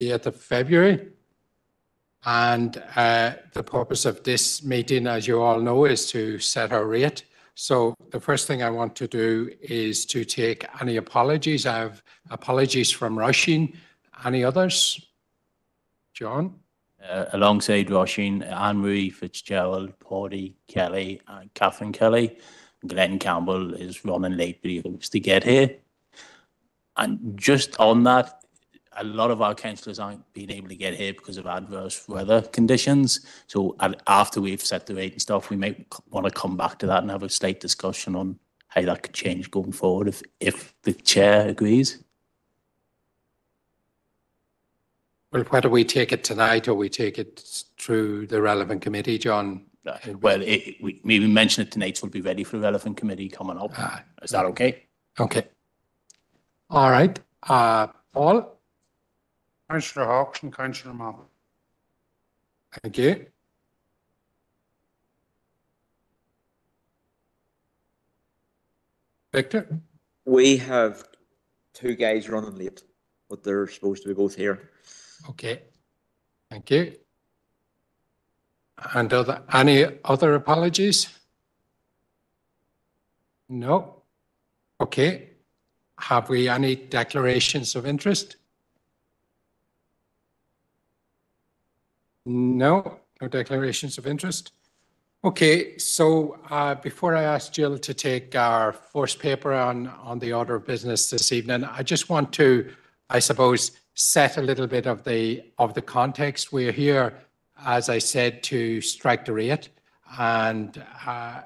8th of February. And uh, the purpose of this meeting, as you all know, is to set our rate. So the first thing I want to do is to take any apologies. I have apologies from Roisin. Any others? John? Uh, alongside Roisin, Anne-Marie Fitzgerald, Paddy Kelly, and Catherine Kelly. Glenn Campbell is running late, but he hopes to get here. And just on that, a lot of our councillors aren't being able to get here because of adverse weather conditions. So after we've set the rate and stuff, we might want to come back to that and have a slight discussion on how that could change going forward if, if the chair agrees. Well, whether we take it tonight or we take it through the relevant committee, John? Uh, well, it, we maybe mention it tonight, so we'll be ready for the relevant committee coming up. Uh, Is that okay? Okay. All right. Uh, Paul? Councillor Hawkes and Councillor Moffat. Thank you. Victor? We have two guys running late, but they're supposed to be both here. Okay. Thank you. And other, any other apologies? No? Okay. Have we any declarations of interest? No, no declarations of interest. Okay, so uh, before I ask Jill to take our first paper on, on the order of business this evening, I just want to, I suppose, set a little bit of the of the context. We're here, as I said, to strike the rate, and uh,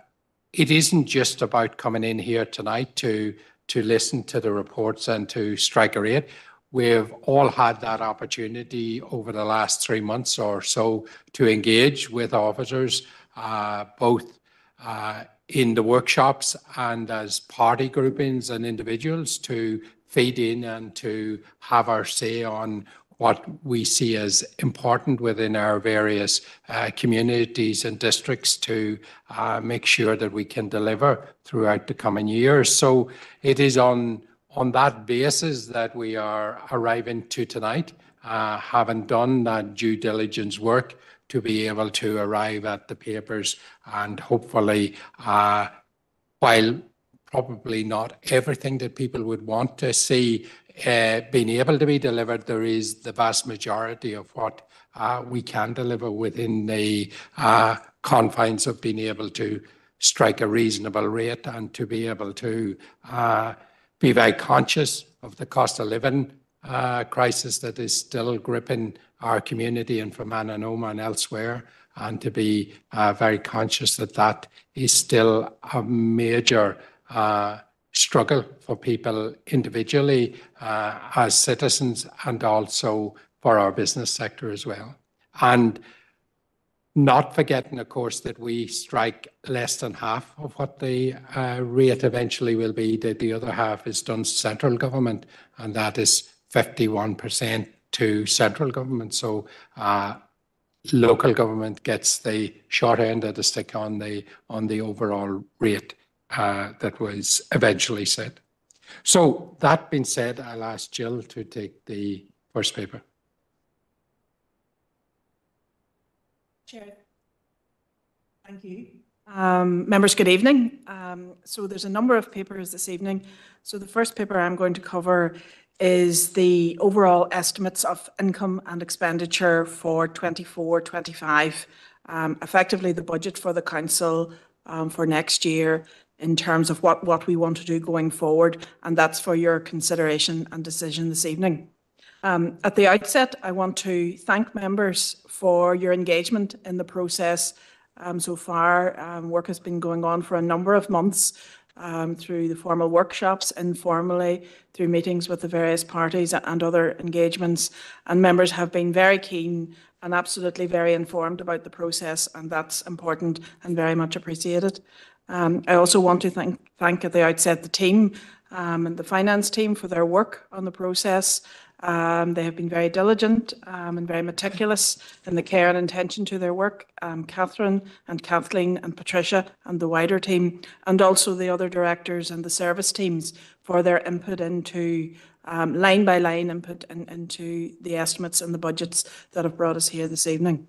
it isn't just about coming in here tonight to to listen to the reports and to strike a rate. We've all had that opportunity over the last three months or so to engage with officers, uh, both uh, in the workshops and as party groupings and individuals to feed in and to have our say on what we see as important within our various uh, communities and districts to uh, make sure that we can deliver throughout the coming years. So it is on on that basis that we are arriving to tonight, uh, having done that due diligence work to be able to arrive at the papers and hopefully, uh, while probably not everything that people would want to see uh, being able to be delivered, there is the vast majority of what we can deliver within the confines of being able to strike a reasonable rate and to be able to be very conscious of the cost of living uh, crisis that is still gripping our community in Fermanagh and elsewhere, and to be uh, very conscious that that is still a major uh, struggle for people individually uh, as citizens and also for our business sector as well. And not forgetting, of course, that we strike less than half of what the uh, rate eventually will be. That the other half is done central government, and that is 51% to central government. So uh, local government gets the short end of the stick on the on the overall rate uh, that was eventually set. So that being said, I'll ask Jill to take the first paper. Chair. Thank you. Um, members, good evening. Um, so there's a number of papers this evening. So the first paper I'm going to cover is the overall estimates of income and expenditure for 24-25, um, effectively the budget for the council um, for next year in terms of what, what we want to do going forward, and that's for your consideration and decision this evening. Um, at the outset, I want to thank members for your engagement in the process um, so far. Um, work has been going on for a number of months um, through the formal workshops, informally, through meetings with the various parties and other engagements. And members have been very keen and absolutely very informed about the process, and that's important and very much appreciated. Um, I also want to thank, thank at the outset the team um, and the finance team for their work on the process um, they have been very diligent um, and very meticulous in the care and intention to their work. Um, Catherine and Kathleen and Patricia and the wider team, and also the other directors and the service teams for their input into um, line by line input in, into the estimates and the budgets that have brought us here this evening.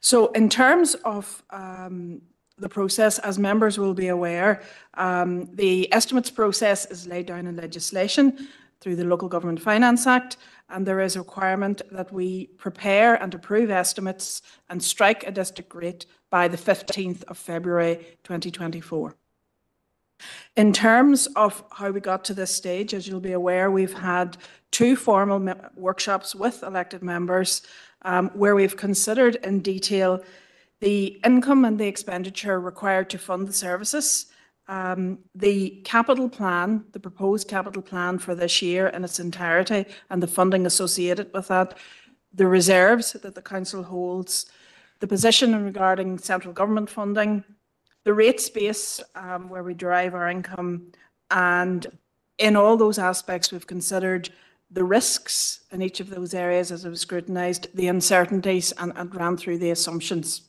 So in terms of um, the process, as members will be aware, um, the estimates process is laid down in legislation through the Local Government Finance Act, and there is a requirement that we prepare and approve estimates and strike a district rate by the 15th of February 2024. In terms of how we got to this stage, as you'll be aware, we've had two formal workshops with elected members um, where we've considered in detail the income and the expenditure required to fund the services, um, the capital plan, the proposed capital plan for this year in its entirety, and the funding associated with that, the reserves that the council holds, the position regarding central government funding, the rate space um, where we derive our income, and in all those aspects, we've considered the risks in each of those areas as it was scrutinised, the uncertainties, and, and ran through the assumptions.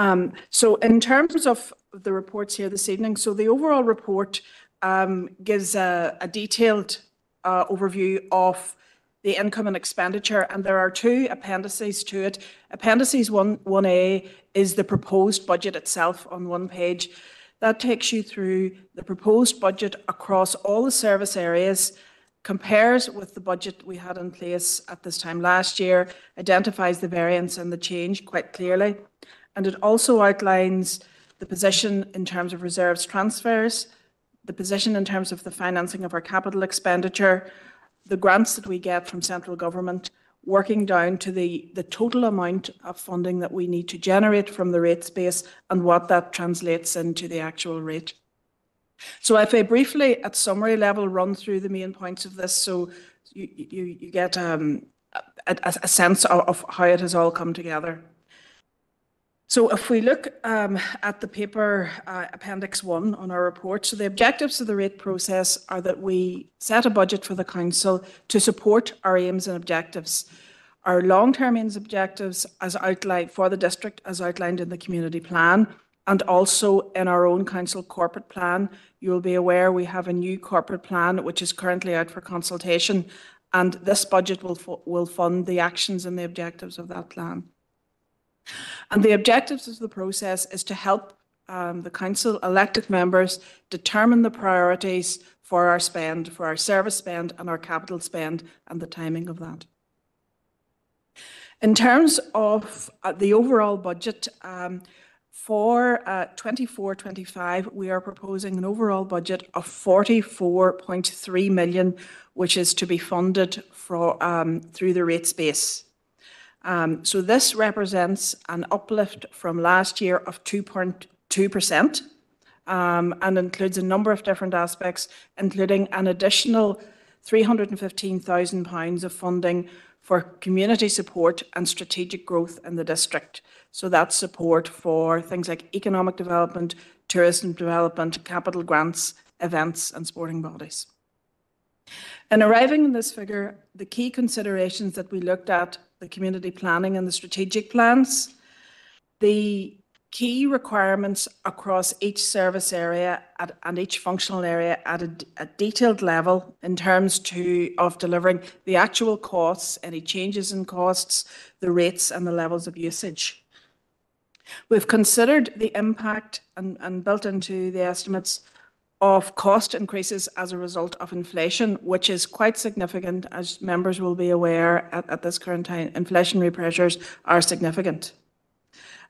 Um, so in terms of the reports here this evening, so the overall report um, gives a, a detailed uh, overview of the income and expenditure, and there are two appendices to it. Appendices 1, 1A is the proposed budget itself on one page. That takes you through the proposed budget across all the service areas, compares with the budget we had in place at this time last year, identifies the variance and the change quite clearly. And it also outlines the position in terms of reserves transfers, the position in terms of the financing of our capital expenditure, the grants that we get from central government, working down to the, the total amount of funding that we need to generate from the rate space and what that translates into the actual rate. So if I briefly, at summary level, run through the main points of this, so you, you, you get um, a, a, sense of, of how it has all come together. So if we look um, at the paper uh, Appendix 1 on our report, so the objectives of the rate process are that we set a budget for the Council to support our aims and objectives. Our long-term aims and objectives as outlined for the district as outlined in the community plan and also in our own council corporate plan. You'll be aware we have a new corporate plan which is currently out for consultation and this budget will, will fund the actions and the objectives of that plan. And the objectives of the process is to help um, the council elected members determine the priorities for our spend, for our service spend and our capital spend and the timing of that. In terms of uh, the overall budget, um, for uh, 24-25, we are proposing an overall budget of 44.3 million, which is to be funded for, um, through the rate space. Um, so this represents an uplift from last year of 2.2% um, and includes a number of different aspects, including an additional £315,000 of funding for community support and strategic growth in the district. So that's support for things like economic development, tourism development, capital grants, events and sporting bodies. In arriving at this figure, the key considerations that we looked at the community planning and the strategic plans. The key requirements across each service area at, and each functional area at a, a, detailed level in terms to, of delivering the actual costs, any changes in costs, the rates and the levels of usage. We've considered the impact and, and built into the estimates of cost increases as a result of inflation, which is quite significant, as members will be aware at, at this current time. Inflationary pressures are significant.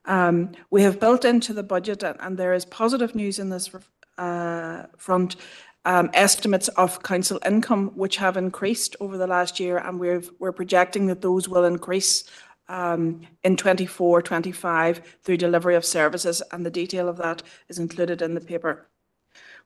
Um, we have built into the budget, and, and there is positive news in this uh, front, um, estimates of council income, which have increased over the last year, and we're, we're projecting that those will increase um, in 24, 25 through delivery of services, and the detail of that is included in the paper.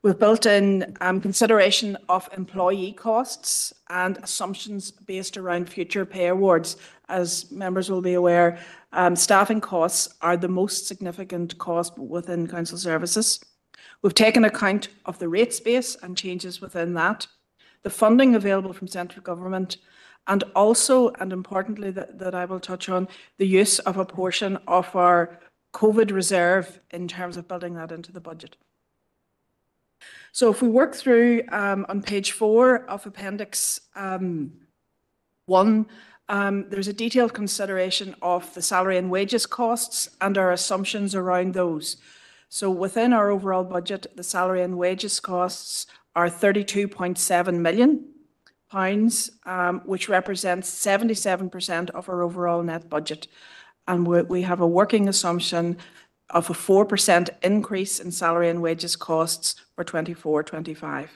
We've built in um, consideration of employee costs and assumptions based around future pay awards. As members will be aware, um, staffing costs are the most significant cost within council services. We've taken account of the rate space and changes within that, the funding available from central government, and also, and importantly, that, that I will touch on, the use of a portion of our COVID reserve in terms of building that into the budget. So if we work through um, on page four of Appendix um, one, um, there's a detailed consideration of the salary and wages costs and our assumptions around those. So within our overall budget, the salary and wages costs are 32.7 million pounds, um, which represents 77% of our overall net budget. And we, we have a working assumption of a 4% increase in salary and wages costs for 24-25.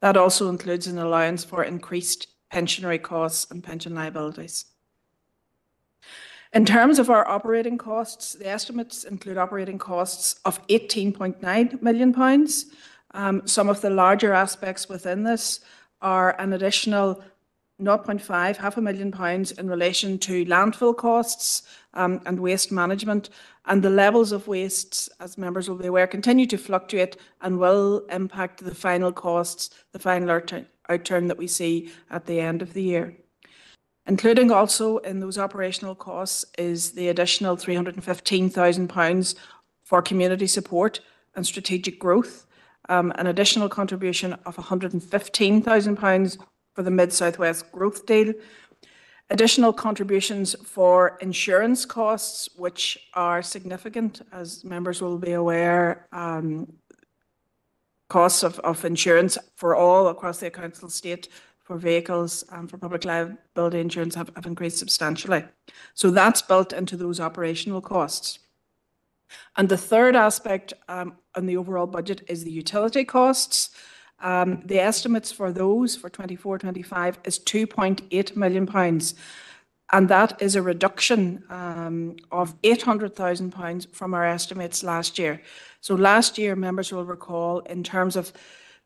That also includes an allowance for increased pensionary costs and pension liabilities. In terms of our operating costs, the estimates include operating costs of 18.9 million pounds. Um, some of the larger aspects within this are an additional 0.5, half a million pounds in relation to landfill costs um, and waste management. And the levels of wastes, as members will be aware, continue to fluctuate and will impact the final costs, the final outturn, that we see at the end of the year. Including also in those operational costs is the additional £315,000 for community support and strategic growth, um, an additional contribution of £115,000 for the Mid-Southwest Growth Deal, additional contributions for insurance costs, which are significant, as members will be aware. Um, costs of, of insurance for all across the council state for vehicles and for public liability insurance have, have increased substantially. So that's built into those operational costs. And the third aspect um, on the overall budget is the utility costs. Um, the estimates for those for 24 25 is 2.8 million pounds. And that is a reduction um, of £800,000 from our estimates last year. So last year, members will recall, in terms of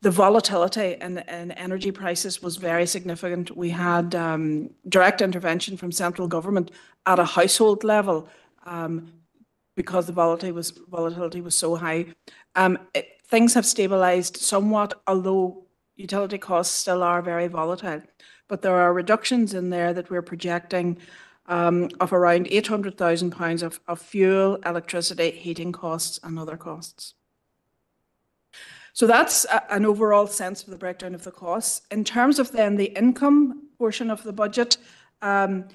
the volatility in, in energy prices was very significant. We had um, direct intervention from central government at a household level um, because the volatility was, volatility was so high. Um, it, things have stabilised somewhat, although utility costs still are very volatile. But there are reductions in there that we're projecting um, of around £800,000 of, of fuel, electricity, heating costs and other costs. So that's a, an overall sense of the breakdown of the costs. In terms of then the income portion of the budget, um,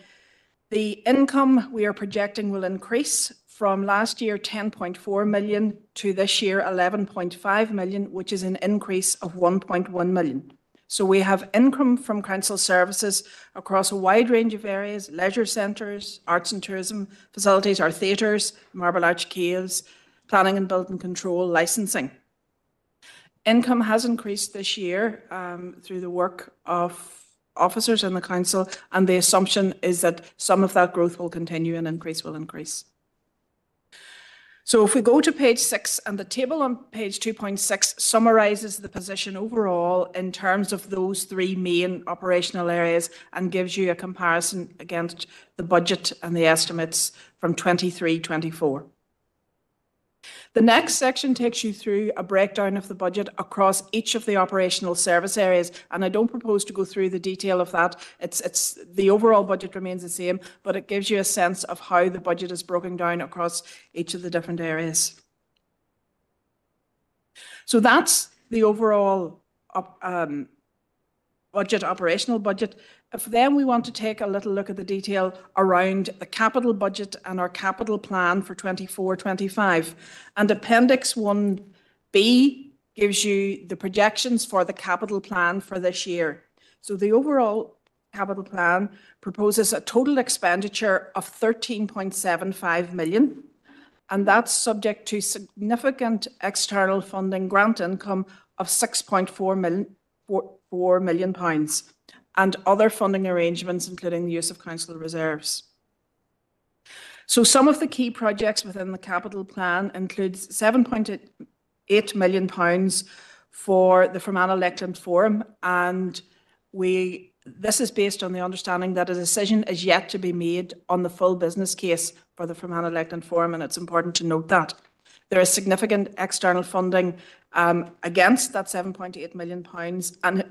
the income we are projecting will increase from last year 10.4 million to this year 11.5 million, which is an increase of 1.1 million. So we have income from council services across a wide range of areas, leisure centres, arts and tourism facilities, our theatres, Marble Arch Caves, planning and building control, licensing. Income has increased this year um, through the work of officers in the council, and the assumption is that some of that growth will continue and increase will increase. So if we go to page six, and the table on page 2.6 summarises the position overall in terms of those three main operational areas and gives you a comparison against the budget and the estimates from 23-24. The next section takes you through a breakdown of the budget across each of the operational service areas. And I don't propose to go through the detail of that. It's, it's the overall budget remains the same, but it gives you a sense of how the budget is broken down across each of the different areas. So that's the overall um, budget, operational budget. Then we want to take a little look at the detail around the capital budget and our capital plan for 24-25, and Appendix 1B gives you the projections for the capital plan for this year. So the overall capital plan proposes a total expenditure of 13.75 million, and that's subject to significant external funding grant income of 6.4 million, 4 million pounds and other funding arrangements, including the use of council reserves. So some of the key projects within the capital plan includes 7.8 million pounds for the Fermanagh Lakeland Forum, and we this is based on the understanding that a decision is yet to be made on the full business case for the Fermanagh Lakeland Forum, and it's important to note that. There is significant external funding um, against that 7.8 million pounds, and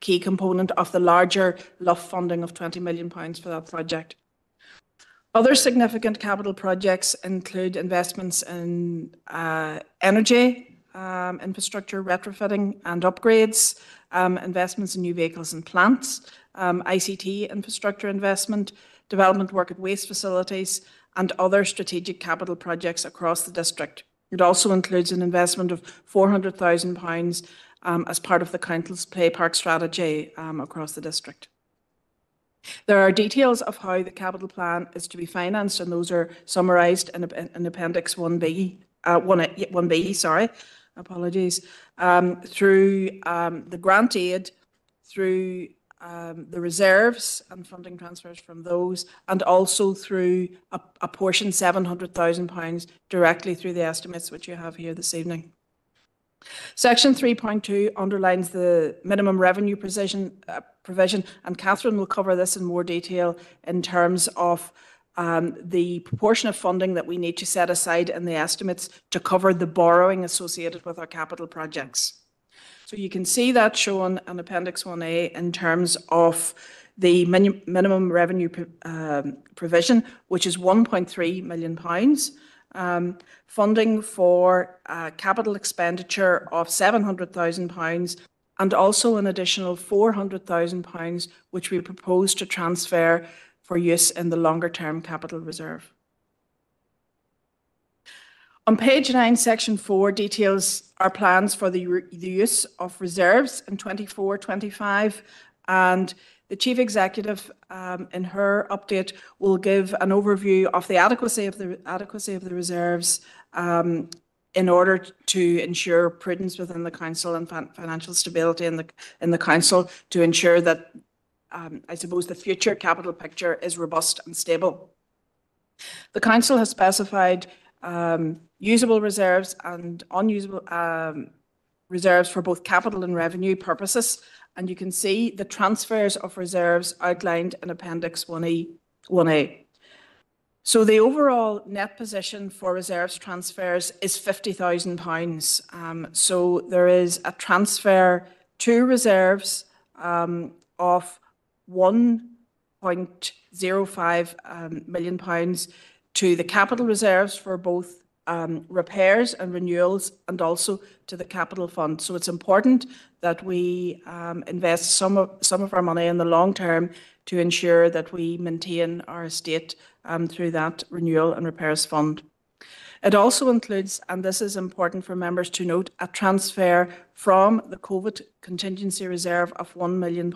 key component of the larger LUF funding of 20 million pounds for that project. Other significant capital projects include investments in uh, energy um, infrastructure retrofitting and upgrades, um, investments in new vehicles and plants, um, ICT infrastructure investment, development work at waste facilities, and other strategic capital projects across the district. It also includes an investment of £400,000 um, as part of the council's play park strategy um, across the district. There are details of how the capital plan is to be financed, and those are summarised in, in Appendix 1B, uh, 1, 1B, sorry, apologies, um, through um, the grant aid, through um, the reserves and funding transfers from those, and also through a, a portion, £700,000, directly through the estimates which you have here this evening. Section 3.2 underlines the minimum revenue provision, uh, provision, and Catherine will cover this in more detail in terms of um, the proportion of funding that we need to set aside in the estimates to cover the borrowing associated with our capital projects. So you can see that shown in Appendix 1A in terms of the min minimum revenue um, provision, which is 1.3 million pounds. Um, funding for uh, capital expenditure of £700,000 and also an additional £400,000 which we propose to transfer for use in the longer term capital reserve. On page 9, section 4 details our plans for the, the use of reserves in 24-25 and the Chief Executive um, in her update will give an overview of the adequacy of the adequacy of the reserves um, in order to ensure prudence within the council and financial stability in the in the council to ensure that um, I suppose the future capital picture is robust and stable. The council has specified um, usable reserves and unusable um, reserves for both capital and revenue purposes. And you can see the transfers of reserves outlined in Appendix 1E, 1A. So the overall net position for reserves transfers is £50,000. Um, so there is a transfer to reserves um, of 1.05 um, million pounds to the capital reserves for both um, repairs and renewals and also to the capital fund. So it's important that we um, invest some of, some of our money in the long term to ensure that we maintain our estate um, through that renewal and repairs fund. It also includes, and this is important for members to note, a transfer from the COVID contingency reserve of £1 million.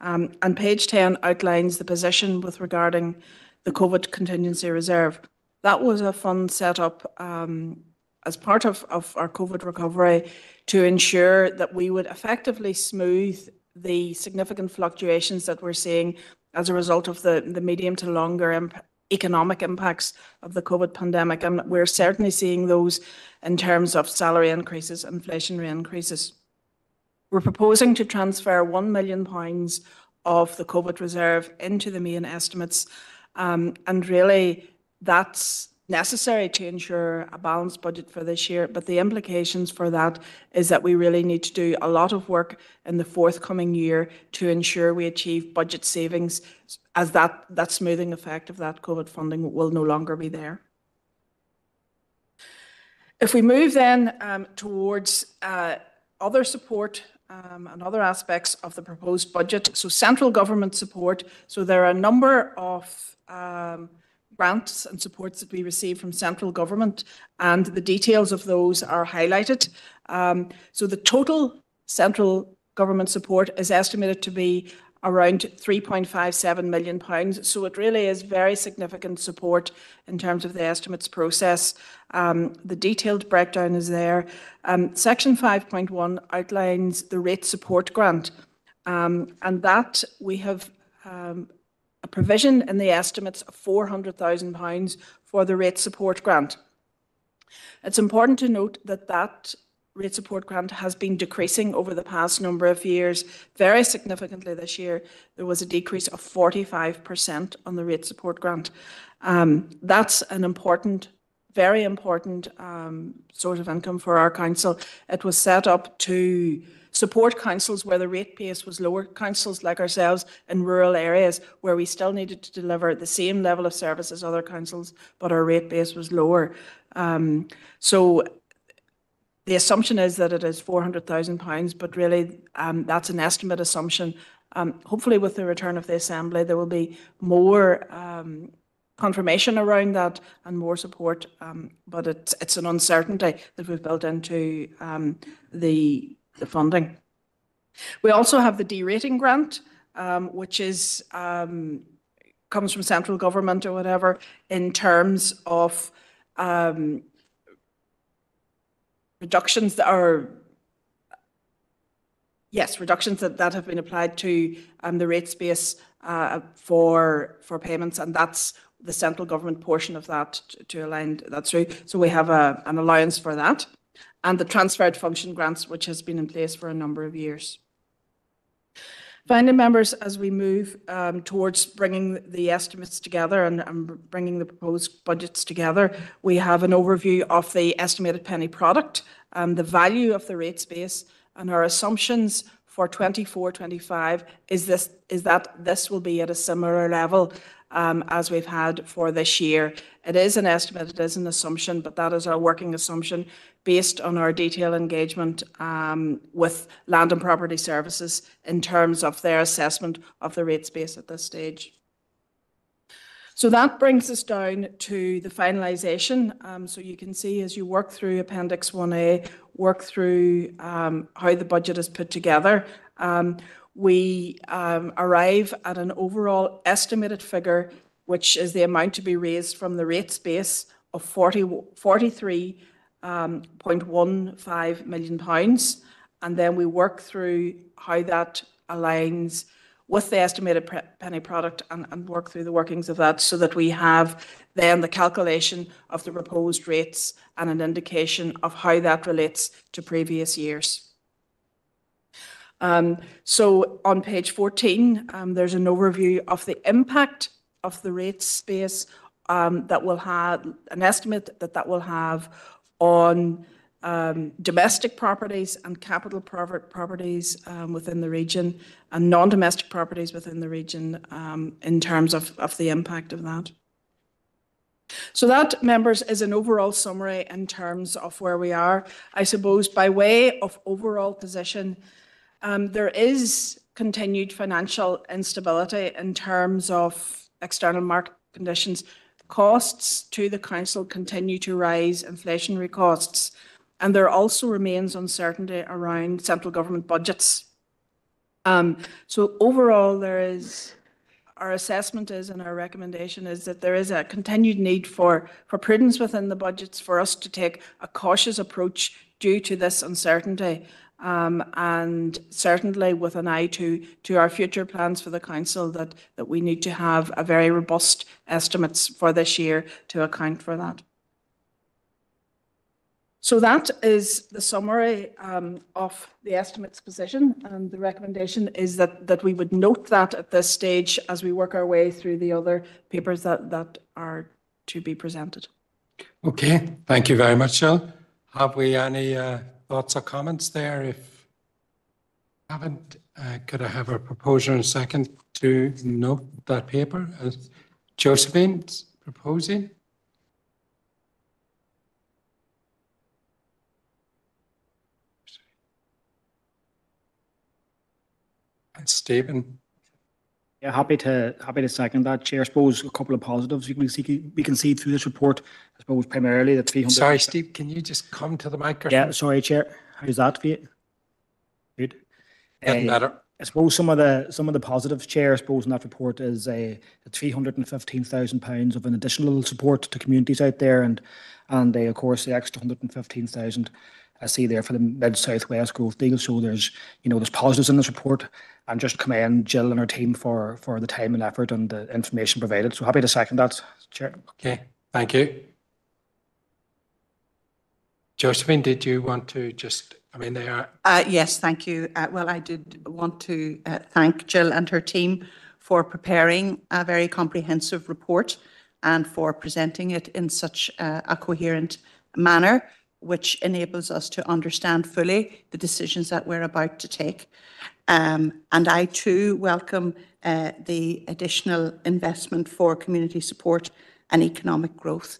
Um, and page 10 outlines the position with regarding the COVID contingency reserve. That was a fund set up um, as part of, of our COVID recovery to ensure that we would effectively smooth the significant fluctuations that we're seeing as a result of the, the medium to longer imp economic impacts of the COVID pandemic. And we're certainly seeing those in terms of salary increases, inflationary increases. We're proposing to transfer £1 million of the COVID reserve into the main estimates. Um, and really, that's necessary to ensure a balanced budget for this year. But the implications for that is that we really need to do a lot of work in the forthcoming year to ensure we achieve budget savings as that, that smoothing effect of that COVID funding will no longer be there. If we move then um, towards uh, other support um, and other aspects of the proposed budget, so central government support, so there are a number of um, grants and supports that we receive from central government, and the details of those are highlighted. Um, so the total central government support is estimated to be around 3.57 million pounds. So it really is very significant support in terms of the estimates process. Um, the detailed breakdown is there. Um, Section 5.1 outlines the rate support grant, um, and that we have um, a provision in the estimates of £400,000 for the rate support grant. It's important to note that that rate support grant has been decreasing over the past number of years. Very significantly this year, there was a decrease of 45% on the rate support grant. Um, that's an important, very important um, of income for our council. It was set up to support councils where the rate base was lower, councils like ourselves in rural areas where we still needed to deliver the same level of service as other councils, but our rate base was lower. Um, so the assumption is that it is four hundred thousand pounds, but really, um, that's an estimate assumption. Um, hopefully with the return of the Assembly, there will be more, um, confirmation around that and more support, um, but it's, it's an uncertainty that we've built into, um, the, the funding. We also have the D-rating grant, um, which is, um, comes from central government or whatever, in terms of, um, reductions that are, yes, reductions that, that have been applied to um, the rate space uh, for, for payments, and that's the central government portion of that to, to align that through. So we have a, an allowance for that. And the transferred function grants, which has been in place for a number of years. Finally, members, as we move um, towards bringing the estimates together and, and bringing the proposed budgets together, we have an overview of the estimated penny product, um, the value of the rate space, and our assumptions for 24, 25 is this is that this will be at a similar level um, as we've had for this year. It is an estimate, it is an assumption, but that is our working assumption based on our detailed engagement um, with Land and Property Services in terms of their assessment of the rate space at this stage. So that brings us down to the finalisation. Um, so you can see as you work through Appendix 1A, work through um, how the budget is put together, um, we um, arrive at an overall estimated figure, which is the amount to be raised from the rate space of 40, 43.15 million pounds. And then we work through how that aligns with the estimated penny product and, and work through the workings of that so that we have then the calculation of the proposed rates and an indication of how that relates to previous years. Um, so on page 14, um, there's an overview of the impact of the rate space um, that will have an estimate that that will have on um, domestic properties and capital properties um, within the region and non-domestic properties within the region um, in terms of, of the impact of that. So that, members, is an overall summary in terms of where we are. I suppose by way of overall position, um, there is continued financial instability in terms of external market conditions. Costs to the council continue to rise, inflationary costs, and there also remains uncertainty around central government budgets. Um, so overall, there is our assessment is and our recommendation is that there is a continued need for, for prudence within the budgets for us to take a cautious approach due to this uncertainty um, and certainly with an eye to, to our future plans for the council that, that we need to have a very robust estimates for this year to account for that. So that is the summary um, of the estimates position and the recommendation is that, that we would note that at this stage as we work our way through the other papers that, that are to be presented. Okay, thank you very much, Jill. Have we any uh, thoughts or comments there? If haven't, uh, could I have a proposer and second to note that paper as Josephine's proposing? Stephen, Yeah, happy to happy to second that, Chair. I suppose a couple of positives we can see we can see through this report. I suppose primarily the 300. sorry, Steve, can you just come to the microphone? Yeah, sorry, Chair. How's that for you? Good. Getting Uh, better. I suppose some of the some of the positives, Chair, I suppose in that report is uh, three hundred and fifteen thousand pounds of an additional support to communities out there, and and uh, of course the extra hundred and fifteen thousand I see there for the mid southwest growth deal. So there's you know there's positives in this report, and just commend Jill and her team for for the time and effort and the information provided. So happy to second that, Chair. Okay, thank you. Josephine, did you want to just, I mean, they are, Uh, Yes, thank you. Uh, Well, I did want to uh, thank Jill and her team for preparing a very comprehensive report and for presenting it in such uh, a coherent manner, which enables us to understand fully the decisions that we're about to take. Um, And I too welcome uh, the additional investment for community support and economic growth.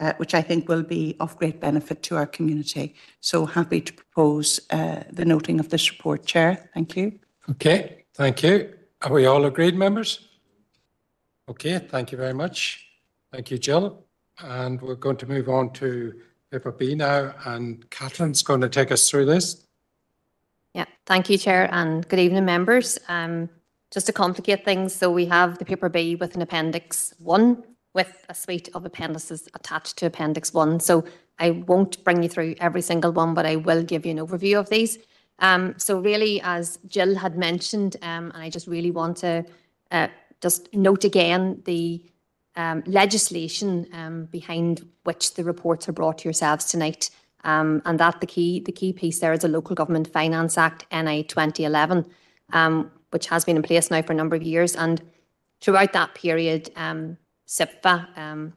uh, which I think will be of great benefit to our community. So happy to propose uh, the noting of this report, Chair. Thank you. Okay, thank you. Are we all agreed, members? Okay, thank you very much. Thank you, Jill. And we're going to move on to now, and Catherine's going to take us through this. Yeah, thank you, Chair, and good evening, members. Um, just to complicate things, so we have the paper B with an appendix one with a suite of appendices attached to appendix one. So I won't bring you through every single one, but I will give you an overview of these. Um, so really, as Jill had mentioned, um, and I just really want to uh, just note again the um, legislation um, behind which the reports are brought to yourselves tonight. Um, and that the key the key piece there is the Local Government Finance Act NI 2011, um, which has been in place now for a number of years. And throughout that period, um, CIPFA, um,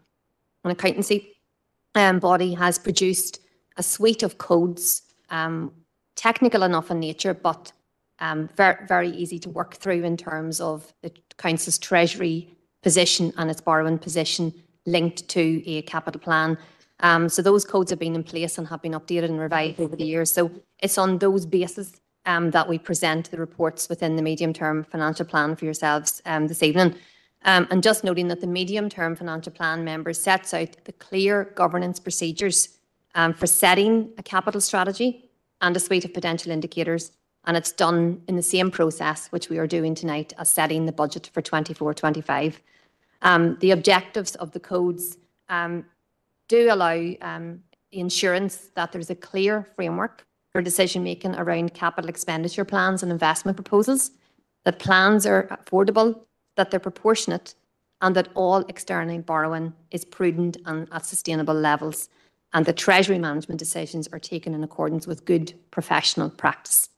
an accountancy um, body, has produced a suite of codes, technical enough in nature, but very, very easy to work through in terms of the council's treasury position and its borrowing position linked to a capital plan. Um, so those codes have been in place and have been updated and revised over the years. So it's on those bases um, that we present the reports within the medium-term financial plan for yourselves um, this evening. Um, and just noting that the medium-term financial plan members sets out the clear governance procedures um, for setting a capital strategy and a suite of potential indicators. And it's done in the same process which we are doing tonight as setting the budget for 24-25. Um, the objectives of the codes um, do allow um, insurance that there's a clear framework for decision making around capital expenditure plans and investment proposals, that plans are affordable, that they're proportionate, and that all external borrowing is prudent and at sustainable levels, and the treasury management decisions are taken in accordance with good professional practice.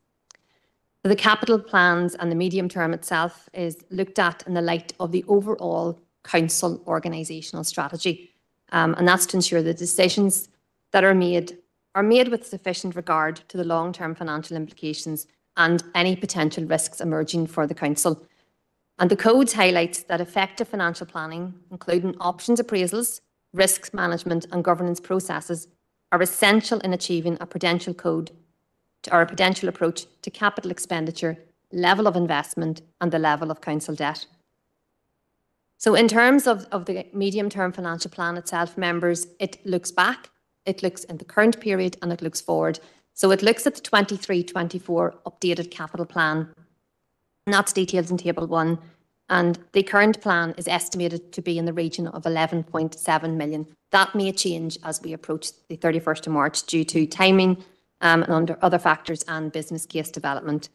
The capital plans and the medium term itself is looked at in the light of the overall council organisational strategy. Um, and that's to ensure the decisions that are made are made with sufficient regard to the long-term financial implications and any potential risks emerging for the council. And the codes highlights that effective financial planning, including options appraisals, risk management and governance processes, are essential in achieving a prudential code to, or a prudential approach to capital expenditure, level of investment and the level of council debt. So in terms of, of the medium-term financial plan itself, members, it looks back, it looks in the current period and it looks forward. So it looks at the 23-24 updated capital plan. And that's detailed in table one. And the current plan is estimated to be in the region of 11.7 million. That may change as we approach the 31st of March due to timing um, and under other factors and business case development.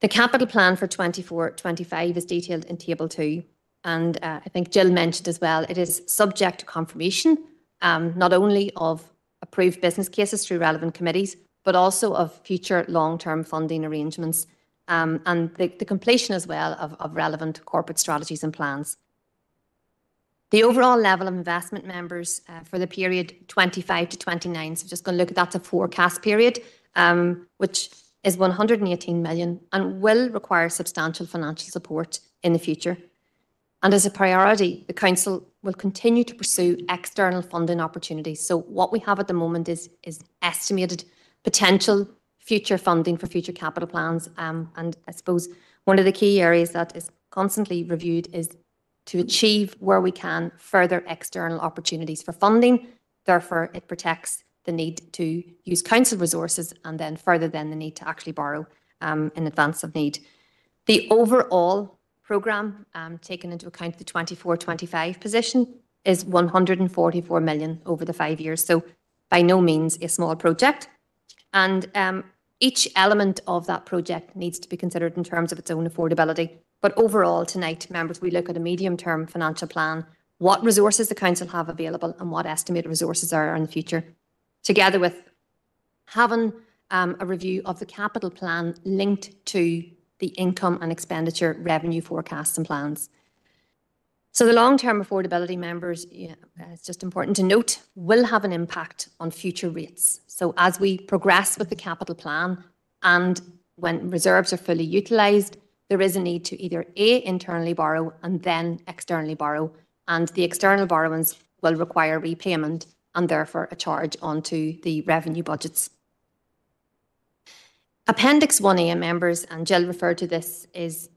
The capital plan for 24-25 is detailed in table two. And uh, I think Jill mentioned as well, it is subject to confirmation, um, not only of approved business cases through relevant committees, but also of future long-term funding arrangements um, and the, the, completion as well of, of relevant corporate strategies and plans. The overall level of investment members uh, for the period 25 to 29, so just going to look at that's a forecast period, um, which is 118 million and will require substantial financial support in the future. And as a priority, the Council will continue to pursue external funding opportunities. So what we have at the moment is, is estimated potential future funding for future capital plans. Um, and I suppose one of the key areas that is constantly reviewed is to achieve where we can further external opportunities for funding. Therefore, it protects the need to use council resources and then further than the need to actually borrow um, in advance of need. The overall programme, um, taking into account the 24-25 position, is 144 million over the five years. So by no means a small project. And um, each element of that project needs to be considered in terms of its own affordability. But overall, tonight, members, we look at a medium-term financial plan, what resources the council have available and what estimated resources are in the future, together with having um, a review of the capital plan linked to the income and expenditure revenue forecasts and plans. So the long-term affordability members, yeah, uh, it's just important to note, will have an impact on future rates. So as we progress with the capital plan and when reserves are fully utilised, there is a need to either A, internally borrow and then externally borrow. And the external borrowings will require repayment and therefore a charge onto the revenue budgets. Appendix 1A, members, and Jill referred to this, is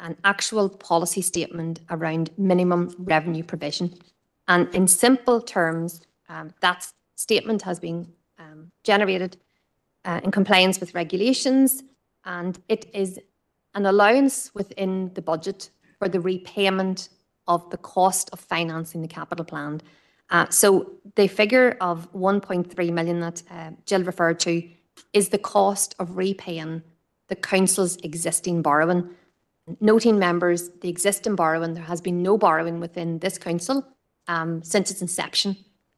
an actual policy statement around minimum revenue provision. And in simple terms, um, that statement has been um, generated uh, in compliance with regulations, and it is an allowance within the budget for the repayment of the cost of financing the capital plan. Uh, so the figure of 1.3 million that uh, Jill referred to is the cost of repaying the council's existing borrowing. Noting members, the existing borrowing, there has been no borrowing within this council um, since its inception.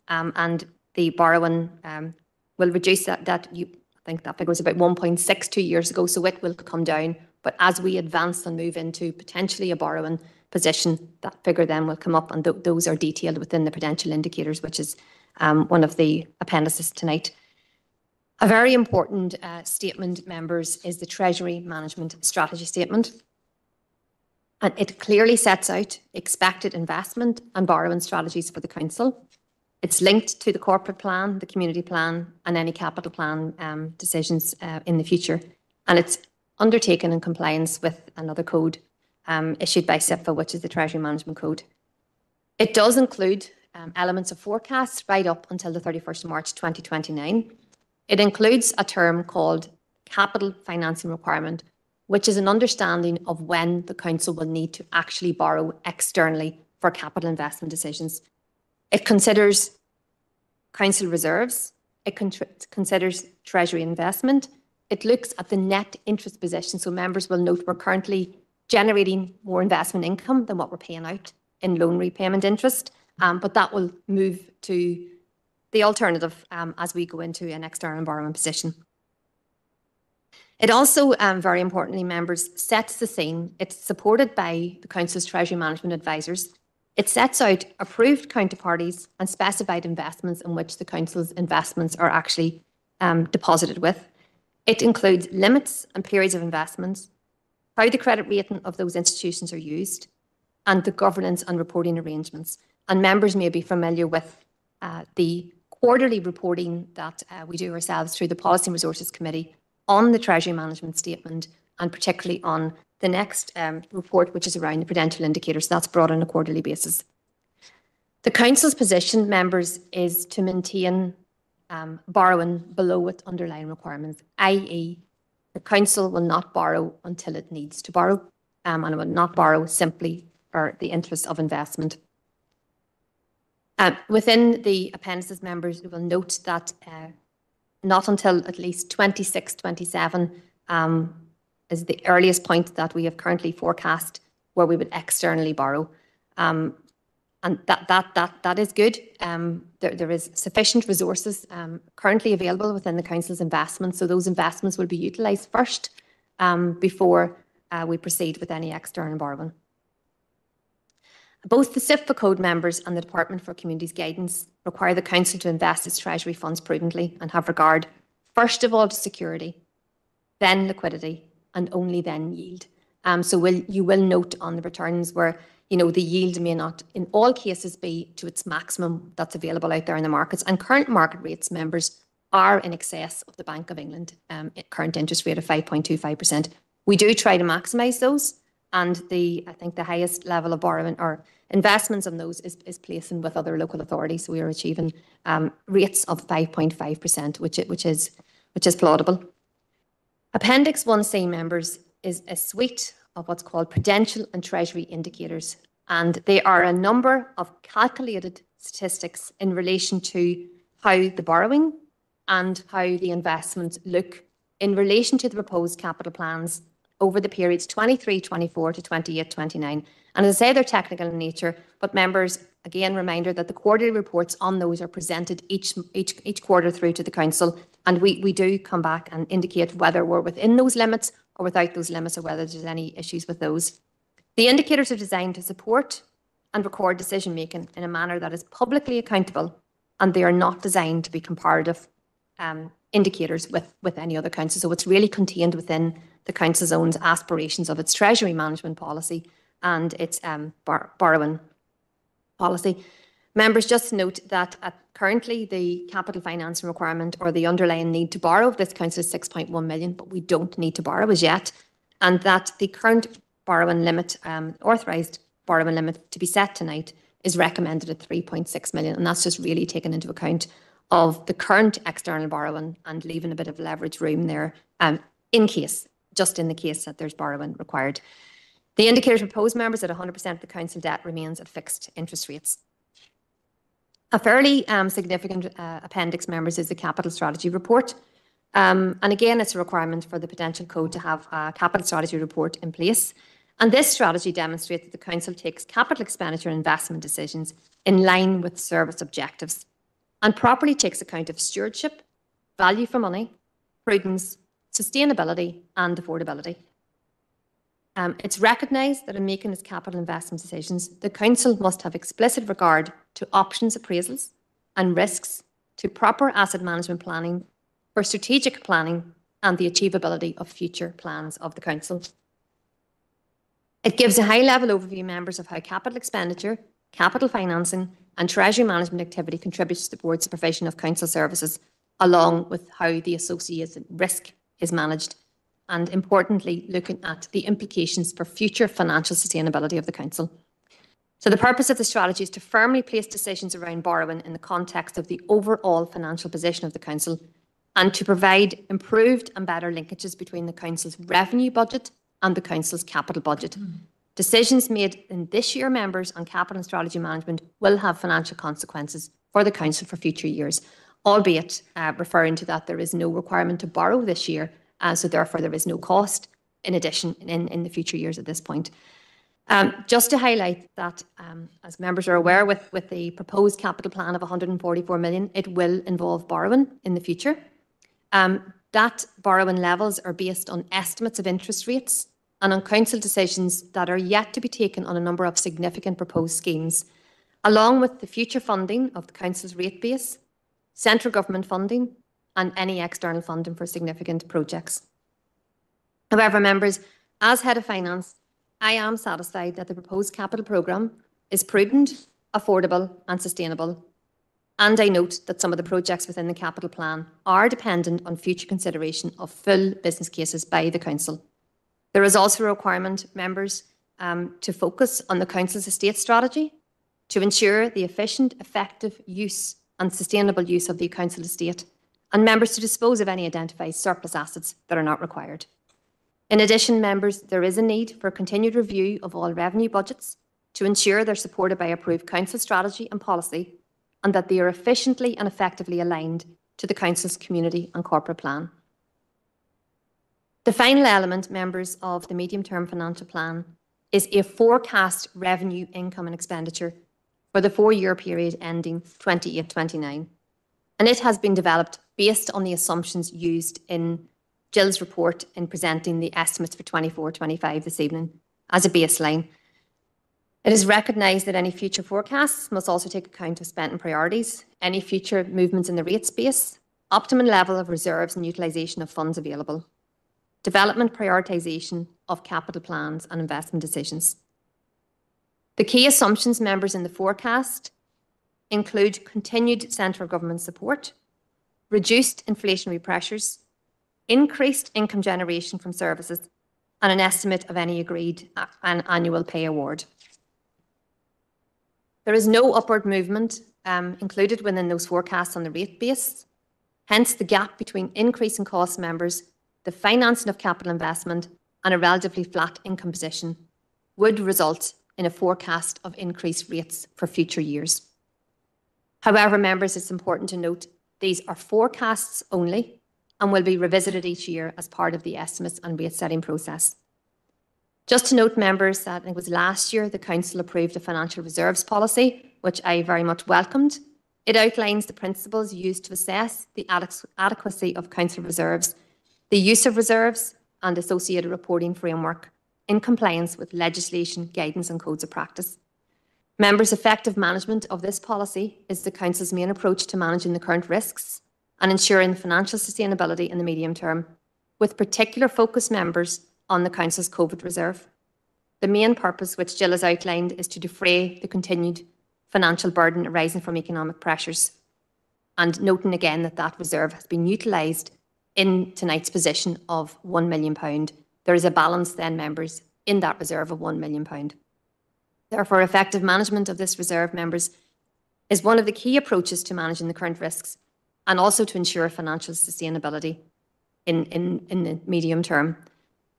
Um, and the borrowing um, will reduce that, that you, I think that figure was about 1.62 years ago, so it will come down. But as we advance and move into potentially a borrowing position, that figure then will come up, and th those are detailed within the prudential indicators, which is um, one of the appendices tonight. A very important uh, statement, members, is the Treasury Management Strategy Statement. And it clearly sets out expected investment and borrowing strategies for the Council. It's linked to the corporate plan, the community plan, and any capital plan um, decisions uh, in the future. And it's undertaken in compliance with another code um, issued by CIPFA, which is the Treasury Management Code. It does include um, elements of forecasts right up until the 31st of March 2029. It includes a term called capital financing requirement, which is an understanding of when the council will need to actually borrow externally for capital investment decisions. It considers council reserves, it con considers treasury investment, it looks at the net interest position. So members will note we're currently generating more investment income than what we're paying out in loan repayment interest, um, but that will move to the alternative um, as we go into an external borrowing position. It also, um, very importantly, members, sets the scene. It's supported by the Council's Treasury Management Advisors. It sets out approved counterparties and specified investments in which the Council's investments are actually um, deposited with. It includes limits and periods of investments, how the credit rating of those institutions are used, and the governance and reporting arrangements. And members may be familiar with uh, the quarterly reporting that uh, we do ourselves through the Policy and Resources Committee on the Treasury Management Statement and particularly on the next um, report, which is around the prudential indicators. That's brought on a quarterly basis. The Council's position, members, is to maintain um, borrowing below its underlying requirements, i.e., the Council will not borrow until it needs to borrow, um, and it will not borrow simply for the interest of investment. Uh, within the appendices, members will note that uh, not until at least 26, 27 um, is the earliest point that we have currently forecast where we would externally borrow. Um, and that, that, that, that is good. Um, there, there is sufficient resources um, currently available within the Council's investments, so those investments will be utilised first um, before uh, we proceed with any external borrowing. Both the CIPFA code members and the Department for Communities Guidance require the Council to invest its Treasury funds prudently and have regard, first of all, to security, then liquidity, and only then yield. Um, so will, you will note on the returns where you know the yield may not in all cases be to its maximum that's available out there in the markets. And current market rates, members, are in excess of the Bank of England um, current interest rate of 5.25%. We do try to maximise those, and the I think the highest level of borrowing or investments on those is, is placing with other local authorities. So we are achieving um, rates of 5.5%, which, which, is, which is plaudable. Appendix 1C members is a suite of what's called prudential and treasury indicators. And they are a number of calculated statistics in relation to how the borrowing and how the investments look in relation to the proposed capital plans over the periods 23, 24 to 28, 29. And as I say, they're technical in nature, but members, again, reminder that the quarterly reports on those are presented each, each, each quarter through to the council. And we, we do come back and indicate whether we're within those limits or without those limits or whether there's any issues with those. The indicators are designed to support and record decision making in a manner that is publicly accountable and they are not designed to be comparative um, indicators with, with any other council. So it's really contained within the council's own aspirations of its treasury management policy and its um, borrowing policy. Members, just note that at currently the capital financing requirement or the underlying need to borrow of this council is 6.1 million, but we don't need to borrow as yet. And that the current borrowing limit, um, authorised borrowing limit to be set tonight is recommended at 3.6 million. And that's just really taken into account of the current external borrowing and leaving a bit of leverage room there um, in case, just in the case that there's borrowing required. The indicator proposed members that 100% of the council debt remains at fixed interest rates. A fairly um, significant uh, appendix, members, is the capital strategy report. Um, and again, it's a requirement for the prudential code to have a capital strategy report in place. And this strategy demonstrates that the council takes capital expenditure and investment decisions in line with service objectives and properly takes account of stewardship, value for money, prudence, sustainability, and affordability. Um, it's recognised that in making its capital investment decisions, the Council must have explicit regard to options appraisals and risks, to proper asset management planning, for strategic planning, and the achievability of future plans of the Council. It gives a high level overview, members, of how capital expenditure, capital financing, and treasury management activity contributes to the board's provision of council services, along with how the associated risk is managed and importantly, looking at the implications for future financial sustainability of the Council. So the purpose of the strategy is to firmly place decisions around borrowing in the context of the overall financial position of the Council and to provide improved and better linkages between the Council's revenue budget and the Council's capital budget. Decisions made in this year, members, on capital and strategy management will have financial consequences for the Council for future years, albeit uh, referring to that there is no requirement to borrow this year uh, so therefore, there is no cost in addition in, in the future years at this point. Um, just to highlight that, um, as members are aware, with, with the proposed capital plan of 144 million, it will involve borrowing in the future. Um, that borrowing levels are based on estimates of interest rates and on council decisions that are yet to be taken on a number of significant proposed schemes, along with the future funding of the council's rate base, central government funding, and any external funding for significant projects. However, members, as Head of Finance, I am satisfied that the proposed capital programme is prudent, affordable and sustainable. And I note that some of the projects within the capital plan are dependent on future consideration of full business cases by the Council. There is also a requirement, members, um, to focus on the Council's estate strategy to ensure the efficient, effective use and sustainable use of the Council estate and members to dispose of any identified surplus assets that are not required. In addition, members, there is a need for continued review of all revenue budgets to ensure they're supported by approved council strategy and policy and that they are efficiently and effectively aligned to the council's community and corporate plan. The final element, members, of the medium-term financial plan is a forecast revenue, income and expenditure for the four-year period ending 28-29. And it has been developed based on the assumptions used in Jill's report in presenting the estimates for 24-25 this evening as a baseline. It is recognised that any future forecasts must also take account of spending priorities, any future movements in the rate base, optimum level of reserves and utilisation of funds available, development prioritisation of capital plans and investment decisions. The key assumptions members in the forecast include continued central government support, reduced inflationary pressures, increased income generation from services, and an estimate of any agreed annual pay award. There is no upward movement um, included within those forecasts on the rate base. Hence, the gap between increase in cost members, the financing of capital investment, and a relatively flat income position would result in a forecast of increased rates for future years. However, members, it's important to note these are forecasts only and will be revisited each year as part of the estimates and rate setting process. Just to note, members, that it was last year the Council approved a financial reserves policy, which I very much welcomed. It outlines the principles used to assess the adequacy of Council reserves, the use of reserves, and associated reporting framework in compliance with legislation, guidance, and codes of practice. Members' effective management of this policy is the Council's main approach to managing the current risks and ensuring financial sustainability in the medium term, with particular focus members on the Council's COVID reserve. The main purpose, which Jill has outlined, is to defray the continued financial burden arising from economic pressures. And noting again that that reserve has been utilised in tonight's position of £1 million. There is a balance then, members, in that reserve of £1 million. Therefore, effective management of this reserve, members, is one of the key approaches to managing the current risks and also to ensure financial sustainability in, the medium term.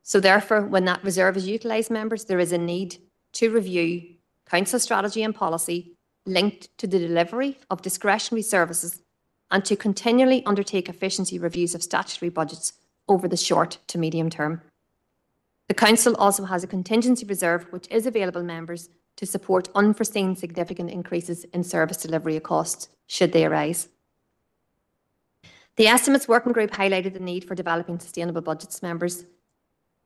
So therefore, when that reserve is utilised, members, there is a need to review council strategy and policy linked to the delivery of discretionary services and to continually undertake efficiency reviews of statutory budgets over the short to medium term. The Council also has a contingency reserve which is available members to support unforeseen significant increases in service delivery costs should they arise. The Estimates Working Group highlighted the need for developing sustainable budgets members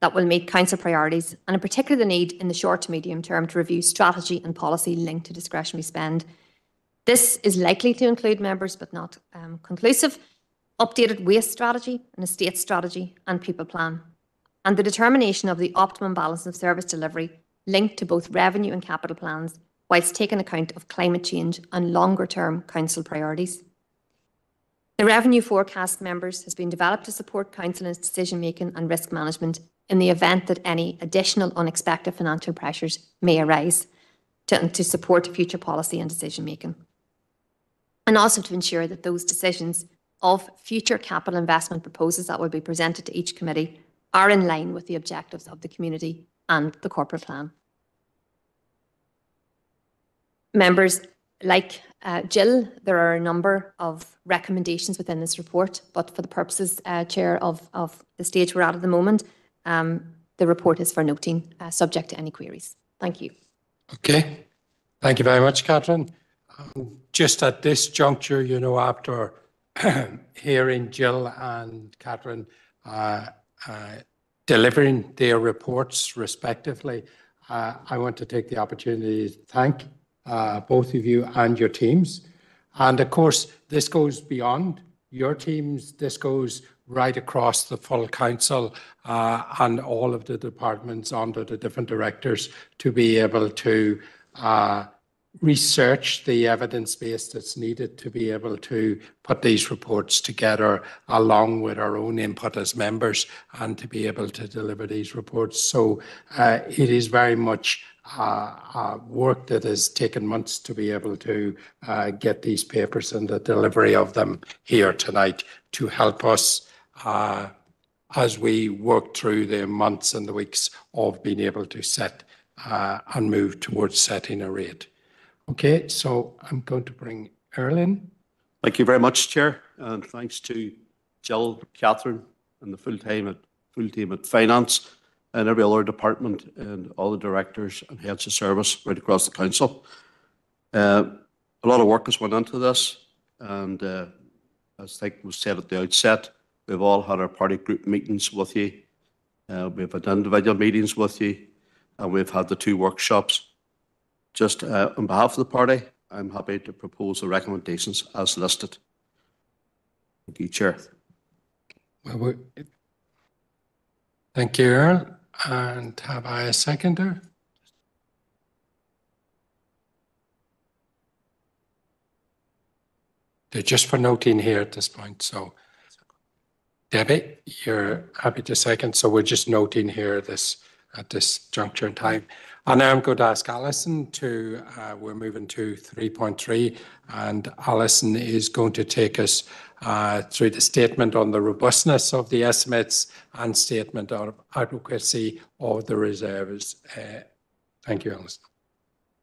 that will meet council priorities and in particular the need in the short to medium term to review strategy and policy linked to discretionary spend. This is likely to include members but not um, conclusive, updated waste strategy, an estate strategy and people plan and the determination of the optimum balance of service delivery linked to both revenue and capital plans, whilst taking account of climate change and longer term council priorities. The revenue forecast members has been developed to support council in its decision making and risk management in the event that any additional unexpected financial pressures may arise to, to support future policy and decision making. And also to ensure that those decisions of future capital investment proposals that will be presented to each committee are in line with the objectives of the community and the corporate plan. Members, like uh, Jill, there are a number of recommendations within this report, but for the purposes, uh, Chair, of, of the stage we're at at the moment, um, the report is for noting, uh, subject to any queries. Thank you. Okay. Thank you very much, Catherine. Um, just at this juncture, you know, after hearing Jill and Catherine, uh, delivering their reports respectively. Uh, I want to take the opportunity to thank uh, both of you and your teams. And of course, this goes beyond your teams. This goes right across the full council uh, and all of the departments under the different directors to be able to uh, research the evidence base that's needed to be able to put these reports together along with our own input as members and to be able to deliver these reports. So uh, it is very much uh, uh, work that has taken months to be able to uh, get these papers and the delivery of them here tonight to help us uh, as we work through the months and the weeks of being able to set uh, and move towards setting a rate. Okay, so I'm going to bring Erlyn. Thank you very much, Chair, and thanks to Jill, Catherine, and the full time at full team at Finance and every other department and all the directors and heads of service right across the council. Uh, a lot of work has went into this, and uh, as I think was said at the outset, we've all had our party group meetings with you. Uh, we've had individual meetings with you, and we've had the two workshops. Just uh, on behalf of the party, I'm happy to propose the recommendations as listed. Thank you, Chair. Well, we- Thank you, Earl. And have I a seconder? They're just for noting here at this point, so. Debbie, you're happy to second, so we're just noting here this, at this juncture in time. And now I'm going to ask Alison to, uh, we're moving to 3.3, and Alison is going to take us uh, through the statement on the robustness of the estimates and statement of adequacy of the reserves. Uh, Thank you, Alison.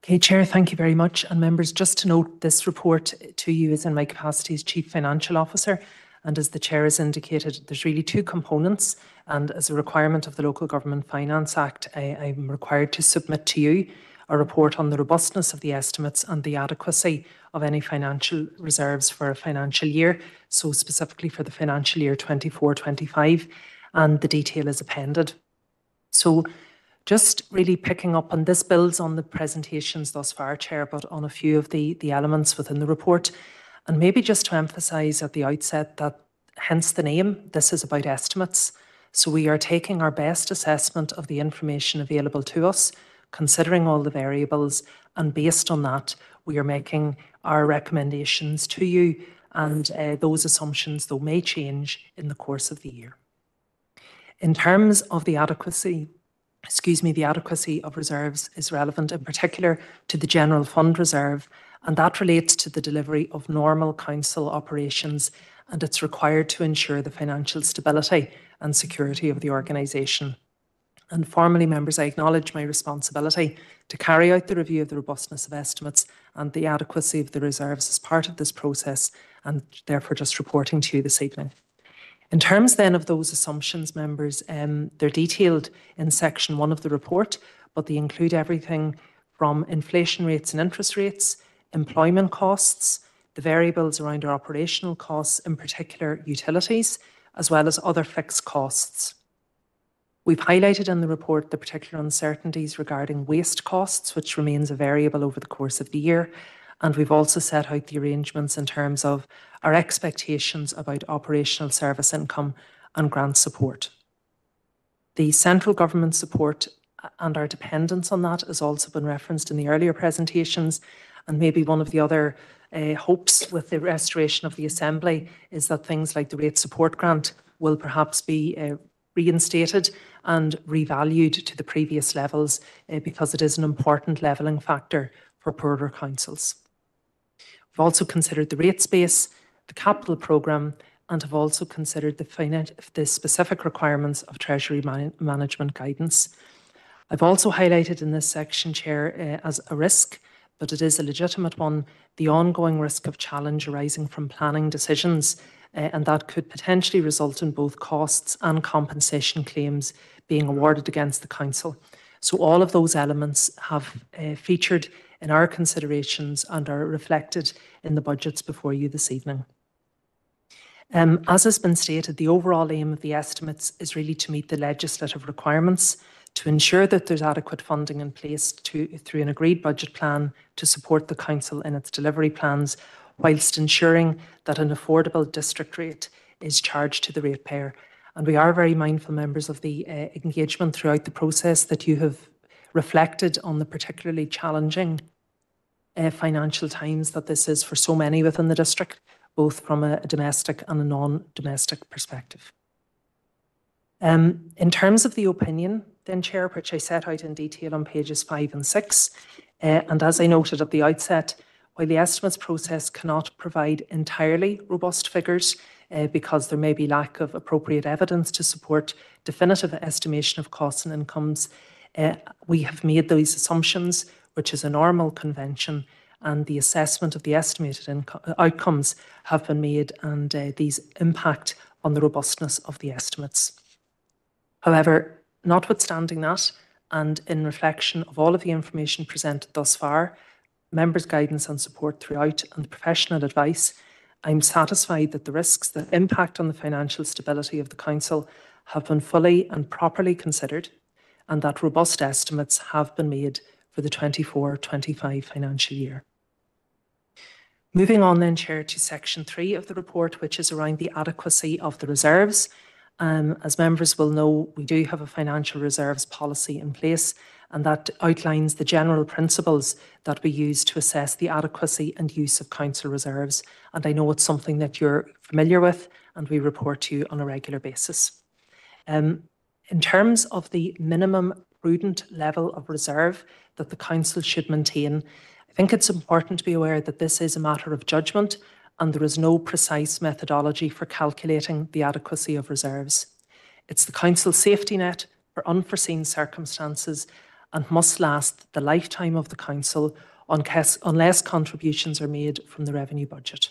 Okay, Chair, thank you very much. And members, just to note, this report to you is in my capacity as Chief Financial Officer. And as the Chair has indicated, there's really two components. And as a requirement of the Local Government Finance Act, I, I'm required to submit to you a report on the robustness of the estimates and the adequacy of any financial reserves for a financial year, so specifically for the financial year 24-25, and the detail is appended. So just really picking up on this builds on the presentations thus far, Chair, but on a few of the, the elements within the report. And maybe just to emphasise at the outset that hence the name, this is about estimates. So we are taking our best assessment of the information available to us, considering all the variables, and based on that, we are making our recommendations to you, and uh, those assumptions, though, may change in the course of the year. In terms of the adequacy, excuse me, the adequacy of reserves is relevant in particular to the general fund reserve, and that relates to the delivery of normal council operations, and it's required to ensure the financial stability and security of the organisation. And formally, members, I acknowledge my responsibility to carry out the review of the robustness of estimates and the adequacy of the reserves as part of this process, and therefore just reporting to you this evening. In terms then of those assumptions, members, um, they're detailed in section one of the report, but they include everything from inflation rates and interest rates, employment costs, the variables around our operational costs, in particular utilities, as well as other fixed costs. We've highlighted in the report the particular uncertainties regarding waste costs, which remains a variable over the course of the year. And we've also set out the arrangements in terms of our expectations about operational service income and grant support. The central government support and our dependence on that has also been referenced in the earlier presentations. And maybe one of the other uh, hopes with the restoration of the Assembly is that things like the rate support grant will perhaps be uh, reinstated and revalued to the previous levels uh, because it is an important levelling factor for poorer councils. We've also considered the rate base, the capital programme, and have also considered the, the specific requirements of Treasury man- management guidance. I've also highlighted in this section, Chair, uh, as a risk, but it is a legitimate one, the ongoing risk of challenge arising from planning decisions, uh, and that could potentially result in both costs and compensation claims being awarded against the council. So all of those elements have uh, featured in our considerations and are reflected in the budgets before you this evening. Um, as has been stated, the overall aim of the estimates is really to meet the legislative requirements to ensure that there's adequate funding in place to, through an agreed budget plan to support the council in its delivery plans, whilst ensuring that an affordable district rate is charged to the ratepayer. And we are very mindful, members, of the uh, engagement throughout the process that you have reflected on the particularly challenging uh, financial times that this is for so many within the district, both from a, a domestic and a non-domestic perspective. Um, in terms of the opinion, then, Chair, which I set out in detail on pages five and six, uh, and as I noted at the outset, while the estimates process cannot provide entirely robust figures, uh, because there may be lack of appropriate evidence to support definitive estimation of costs and incomes, uh, we have made those assumptions, which is a normal convention, and the assessment of the estimated inco- outcomes have been made, and uh, these impact on the robustness of the estimates. However, notwithstanding that, and in reflection of all of the information presented thus far, members' guidance and support throughout, and professional advice, I'm satisfied that the risks that impact on the financial stability of the Council have been fully and properly considered, and that robust estimates have been made for the 24 25 financial year. Moving on then, Chair, to section three of the report, which is around the adequacy of the reserves. Um, as members will know, we do have a financial reserves policy in place, and that outlines the general principles that we use to assess the adequacy and use of council reserves. And I know it's something that you're familiar with, and we report to you on a regular basis. Um, in terms of the minimum prudent level of reserve that the council should maintain, I think it's important to be aware that this is a matter of judgment and there is no precise methodology for calculating the adequacy of reserves. It's the council's safety net for unforeseen circumstances and must last the lifetime of the council unless contributions are made from the revenue budget.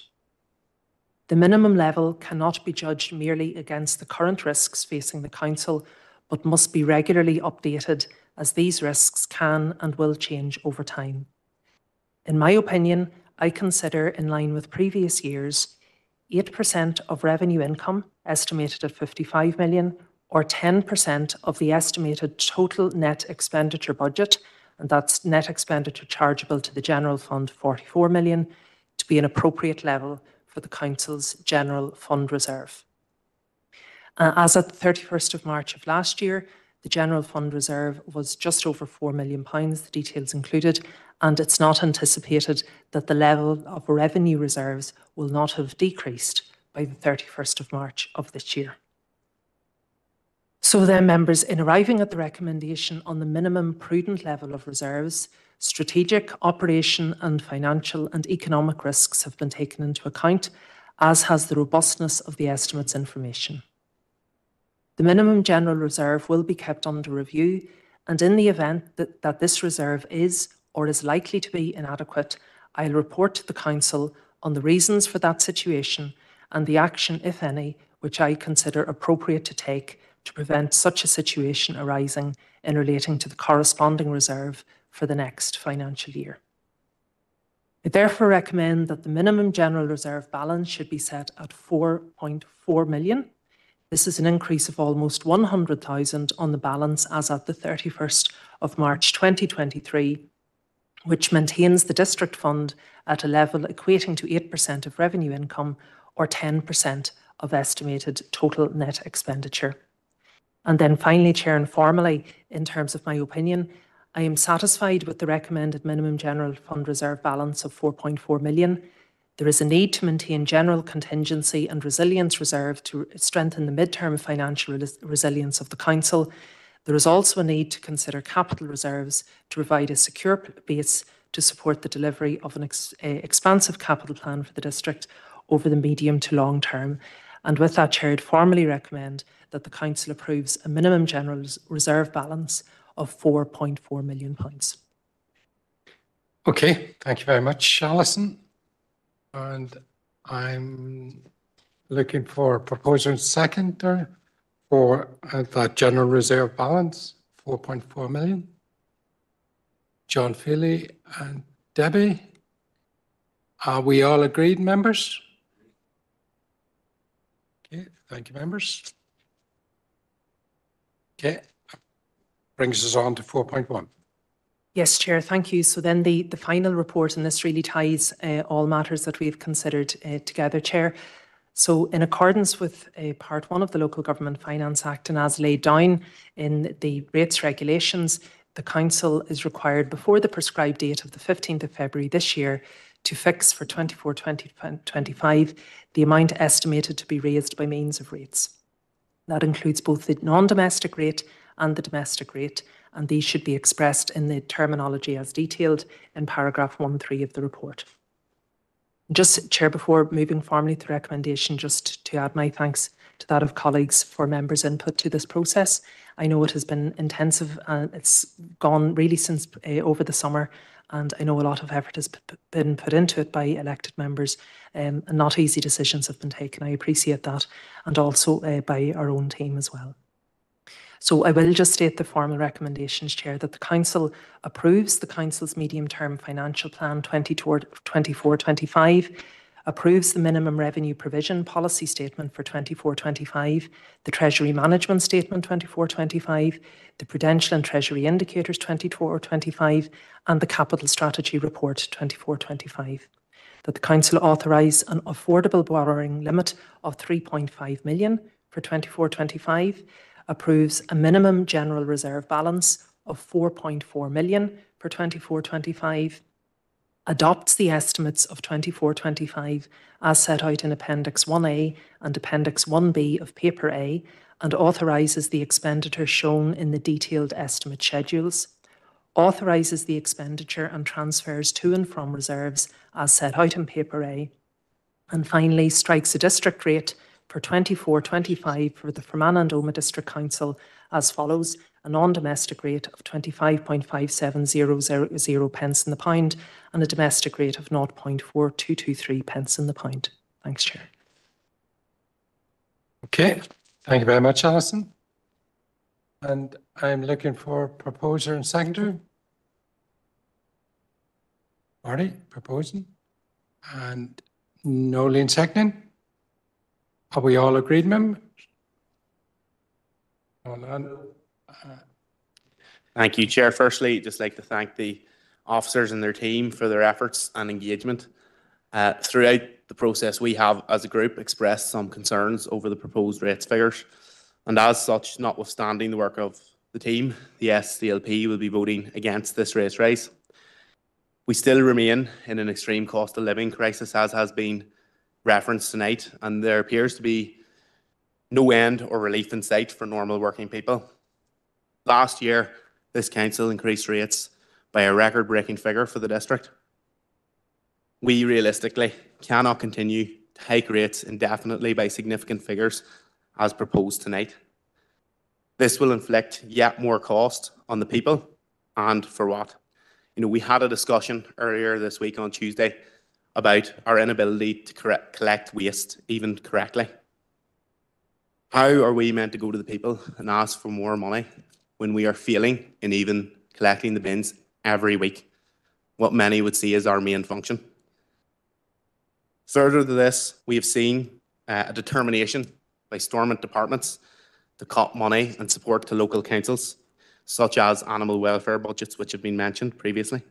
The minimum level cannot be judged merely against the current risks facing the council, but must be regularly updated as these risks can and will change over time. In my opinion, I consider, in line with previous years, 8% of revenue income, estimated at 55 million, or 10% of the estimated total net expenditure budget, and that's net expenditure chargeable to the general fund, 44 million, to be an appropriate level for the Council's general fund reserve. Uh, as at the 31st of March of last year, The general fund reserve was just over 4 million pounds, the details included, and it's not anticipated that the level of revenue reserves will not have decreased by the 31st of March of this year. So then, members, in arriving at the recommendation on the minimum prudent level of reserves, strategic, operation and financial and economic risks have been taken into account, as has the robustness of the estimates information. The minimum general reserve will be kept under review, and in the event that, that this reserve is or is likely to be inadequate, I'll report to the Council on the reasons for that situation and the action, if any, which I consider appropriate to take to prevent such a situation arising in relating to the corresponding reserve for the next financial year. I therefore recommend that the minimum general reserve balance should be set at 4.4 million. This is an increase of almost 100,000 on the balance as at the 31st of March 2023, which maintains the district fund at a level equating to 8% of revenue income or 10% of estimated total net expenditure. And then finally, Chair, and formally, in terms of my opinion, I am satisfied with the recommended minimum general fund reserve balance of 4.4 million. There is a need to maintain general contingency and resilience reserve to strengthen the mid-term financial res resilience of the Council. There is also a need to consider capital reserves to provide a secure base to support the delivery of an ex eh, expansive capital plan for the district over the medium to long term. And with that, Chair, I'd formally recommend that the Council approves a minimum general reserve balance of 4.4 million pounds. Okay, thank you very much, Alison. And I'm looking for a proposal and seconder for uh, that general reserve balance, 4.4 million. John Feely and Debbie. Are we all agreed, members? Okay, thank you, members. Okay, brings us on to 4.1. Yes, Chair, thank you. So then the, the final report, and this really ties uh, all matters that we've considered uh, together, Chair. So in accordance with uh, Part 1 of the Local Government Finance Act and as laid down in the rates regulations, the Council is required before the prescribed date of the 15th of February this year to fix for 24-25 the amount estimated to be raised by means of rates. That includes both the non-domestic rate and the domestic rate, and these should be expressed in the terminology as detailed in paragraph 1.3 of the report. Just, Chair, before moving formally to recommendation, just to add my thanks to that of colleagues for members' input to this process. I know it has been intensive and it's gone really since uh, over the summer and I know a lot of effort has been put into it by elected members um, and not easy decisions have been taken. I appreciate that and also uh, by our own team as well. So I will just state the formal recommendations, Chair, that the Council approves the Council's medium-term financial plan 24-25, approves the minimum revenue provision policy statement for 24-25, the Treasury Management Statement 24-25, the Prudential and Treasury Indicators 24-25, and the Capital Strategy Report 24-25 that the Council authorise an affordable borrowing limit of 3.5 million for 24-25, approves a minimum general reserve balance of 4.4 million for 24-25, adopts the estimates of 24-25 as set out in Appendix 1A and Appendix 1B of Paper A, and authorises the expenditure shown in the detailed estimate schedules, authorises the expenditure and transfers to and from reserves as set out in Paper A, and finally strikes a district rate for 24-25 for the Fermanagh and Omagh District Council as follows. A non-domestic rate of 25.5700 pence in the pound and a domestic rate of 0.4223 pence in the pound. Thanks, Chair. Okay, thank you very much, Alison. And I'm looking for proposer and seconder. Marty, proposing. And Nolene seconding. Are we all agreed, members? Thank you, Chair. Firstly, just like to thank the officers and their team for their efforts and engagement. Uh, throughout the process, we have, as a group, expressed some concerns over the proposed rates figures. And as such, notwithstanding the work of the team, the SDLP, will be voting against this race rise. We still remain in an extreme cost of living crisis, as has been referenced tonight, and there appears to be no end or relief in sight for normal working people. Last year, this council increased rates by a record-breaking figure for the district. We realistically cannot continue to hike rates indefinitely by significant figures as proposed tonight. This will inflict yet more cost on the people, and for what? You know, we had a discussion earlier this week on Tuesday about our inability to correct, collect waste even correctly. How are we meant to go to the people and ask for more money when we are failing in even collecting the bins every week? What many would see as our main function. Further to this, we have seen uh, a determination by Stormont departments to cut money and support to local councils, such as animal welfare budgets, which have been mentioned previously.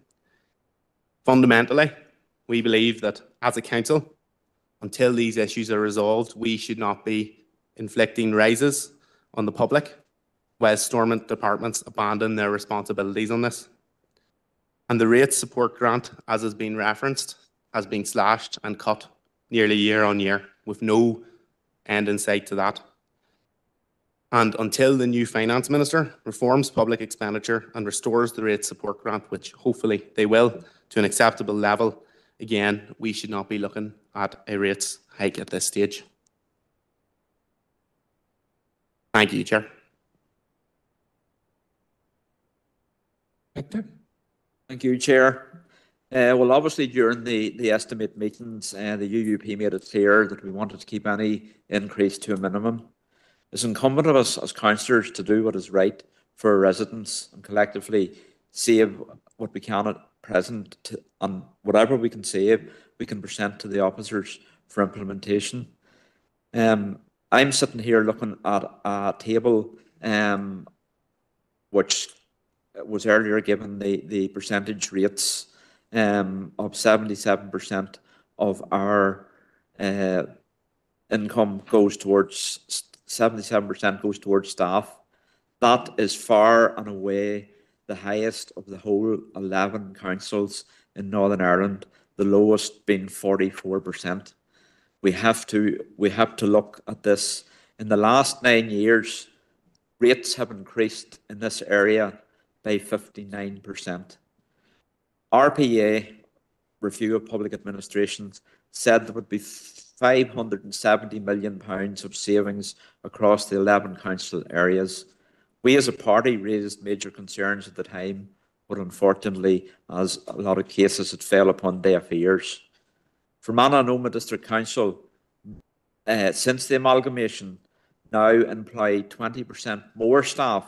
Fundamentally, we believe that as a council, until these issues are resolved, we should not be inflicting rises on the public, while Stormont departments abandon their responsibilities on this. And the rate support grant, as has been referenced, has been slashed and cut nearly year on year, with no end in sight to that. And until the new finance minister reforms public expenditure and restores the rate support grant, which hopefully they will, to an acceptable level, again, we should not be looking at a rates hike at this stage. Thank you, Chair. Victor? Thank you, Chair. Uh, well, obviously, during the, the estimate meetings, uh, the UUP made it clear that we wanted to keep any increase to a minimum. It's incumbent on us as councillors to do what is right for our residents and collectively save what we can at present to, and whatever we can save, we can present to the officers for implementation. Um, I'm sitting here looking at a table um, which was earlier given the, the percentage rates um, of 77% of our uh, income goes towards 77% goes towards staff. That is far and away the highest of the whole 11 councils in Northern Ireland, the lowest being 44%. We have to we have to look at this. In the last nine years, rates have increased in this area by 59%. RPA, Review of Public Administrations, said there would be 570 million pounds of savings across the 11 council areas. We as a party raised major concerns at the time, but unfortunately, as a lot of cases, it fell upon deaf ears. Fermanagh and Omagh District Council, uh, since the amalgamation, now employ 20% more staff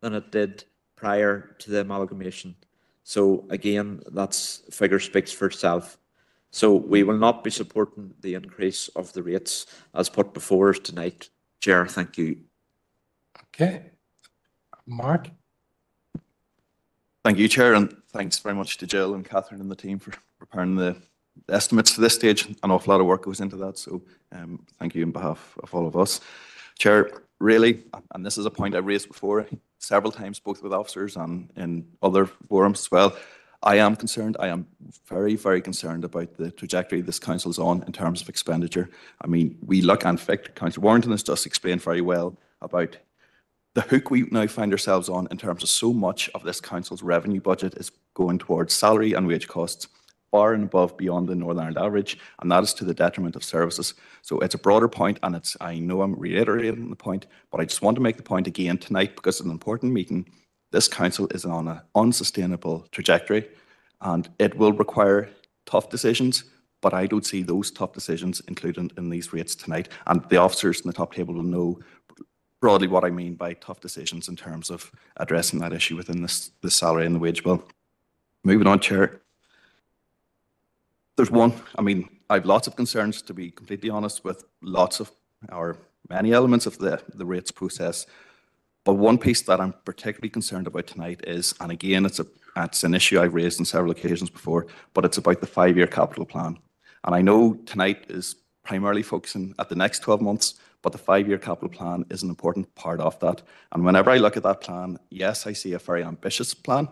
than it did prior to the amalgamation. So again, that's figure speaks for itself. So we will not be supporting the increase of the rates as put before us tonight. Chair, thank you. Okay. Mark? Thank you, Chair, and thanks very much to Jill and Catherine and the team for preparing the estimates to this stage. An awful lot of work goes into that, so um, thank you on behalf of all of us. Chair, really, and this is a point I've raised before several times, both with officers and in other forums as well, I am concerned. I am very, very concerned about the trajectory this council is on in terms of expenditure. I mean, we look, and in fact, Councillor Warrington has just explained very well about the hook we now find ourselves on in terms of so much of this council's revenue budget is going towards salary and wage costs, far and above beyond the Northern Ireland average, and that is to the detriment of services. So it's a broader point, and it's I know I'm reiterating the point, but I just want to make the point again tonight because it's an important meeting this council is on an unsustainable trajectory and it will require tough decisions, but I don't see those tough decisions included in these rates tonight. And the officers in the top table will know broadly what I mean by tough decisions in terms of addressing that issue within this, the salary and the wage bill. Moving on, Chair. There's one, I mean, I have lots of concerns, to be completely honest, with lots of, or many elements of the, the rates process. But one piece that I'm particularly concerned about tonight is, and again, it's a it's an issue I've raised on several occasions before, but it's about the five-year capital plan. And I know tonight is primarily focusing at the next 12 months, but the five-year capital plan is an important part of that. And whenever I look at that plan, yes, I see a very ambitious plan,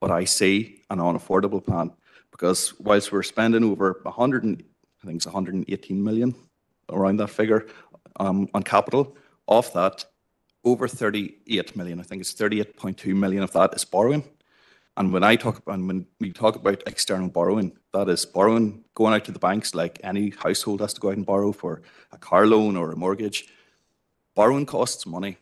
but I see an unaffordable plan because whilst we're spending over 100, and, I think it's 118 million, around that figure, um, on capital, of that, over 38 million, I think it's 38.2 million of that is borrowing. And when I talk and when we talk about external borrowing, that is borrowing going out to the banks like any household has to go out and borrow for a car loan or a mortgage. Borrowing costs money.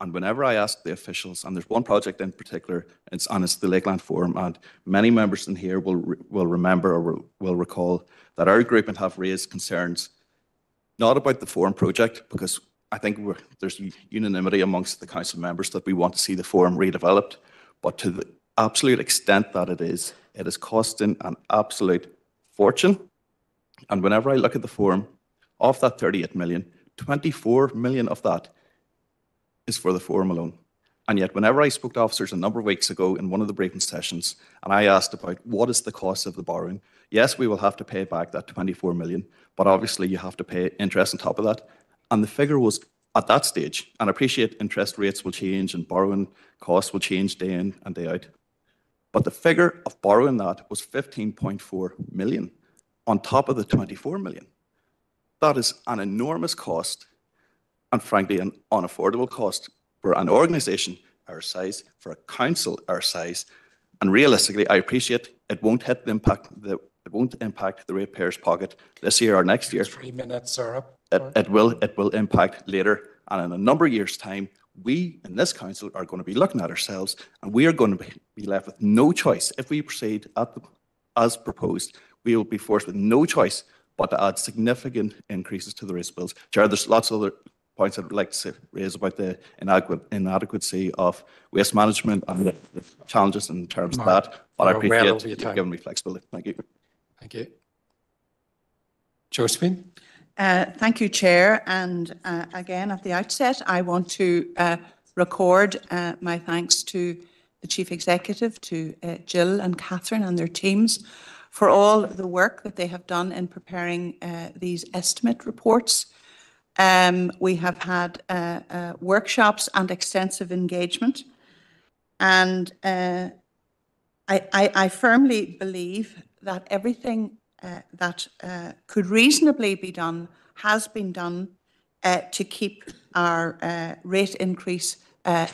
And whenever I ask the officials, and there's one project in particular, it's, and it's the Lakeland Forum, and many members in here will, will remember or will, recall that our group and have raised concerns not about the forum project, because I think there's unanimity amongst the council members that we want to see the forum redeveloped, but to the absolute extent that it is, it is costing an absolute fortune. And whenever I look at the form, of that 38 million, 24 million of that is for the forum alone. And yet, whenever I spoke to officers a number of weeks ago in one of the briefing sessions, and I asked about what is the cost of the borrowing, yes, we will have to pay back that 24 million, but obviously you have to pay interest on top of that. And the figure was at that stage, and I appreciate interest rates will change and borrowing costs will change day in and day out. But the figure of borrowing that was 15.4 million on top of the 24 million. That is an enormous cost and frankly an unaffordable cost for an organisation our size, for a council our size. And realistically, I appreciate it won't hit the impact the it won't impact the ratepayers' pocket this year or next year. Three minutes are up. It, it will it will impact later, and in a number of years' time, we in this council are going to be looking at ourselves, and we are going to be, left with no choice if we proceed at the, as proposed. We will be forced with no choice but to add significant increases to the race bills. Chair, there's lots of other points I'd like to raise about the inadequate, inadequacy of waste management and the challenges in terms of that. But I appreciate you giving me flexibility. Thank you. Thank you. Josephine? Uh, Thank you, Chair. And uh, again, at the outset, I want to uh, record uh, my thanks to the Chief Executive, to uh, Jill and Catherine and their teams for all the work that they have done in preparing these estimate reports. Um, We have had workshops and extensive engagement. And I, I, I firmly believe that everything that uh, could reasonably be done has been done uh, to keep our uh, rate increase uh,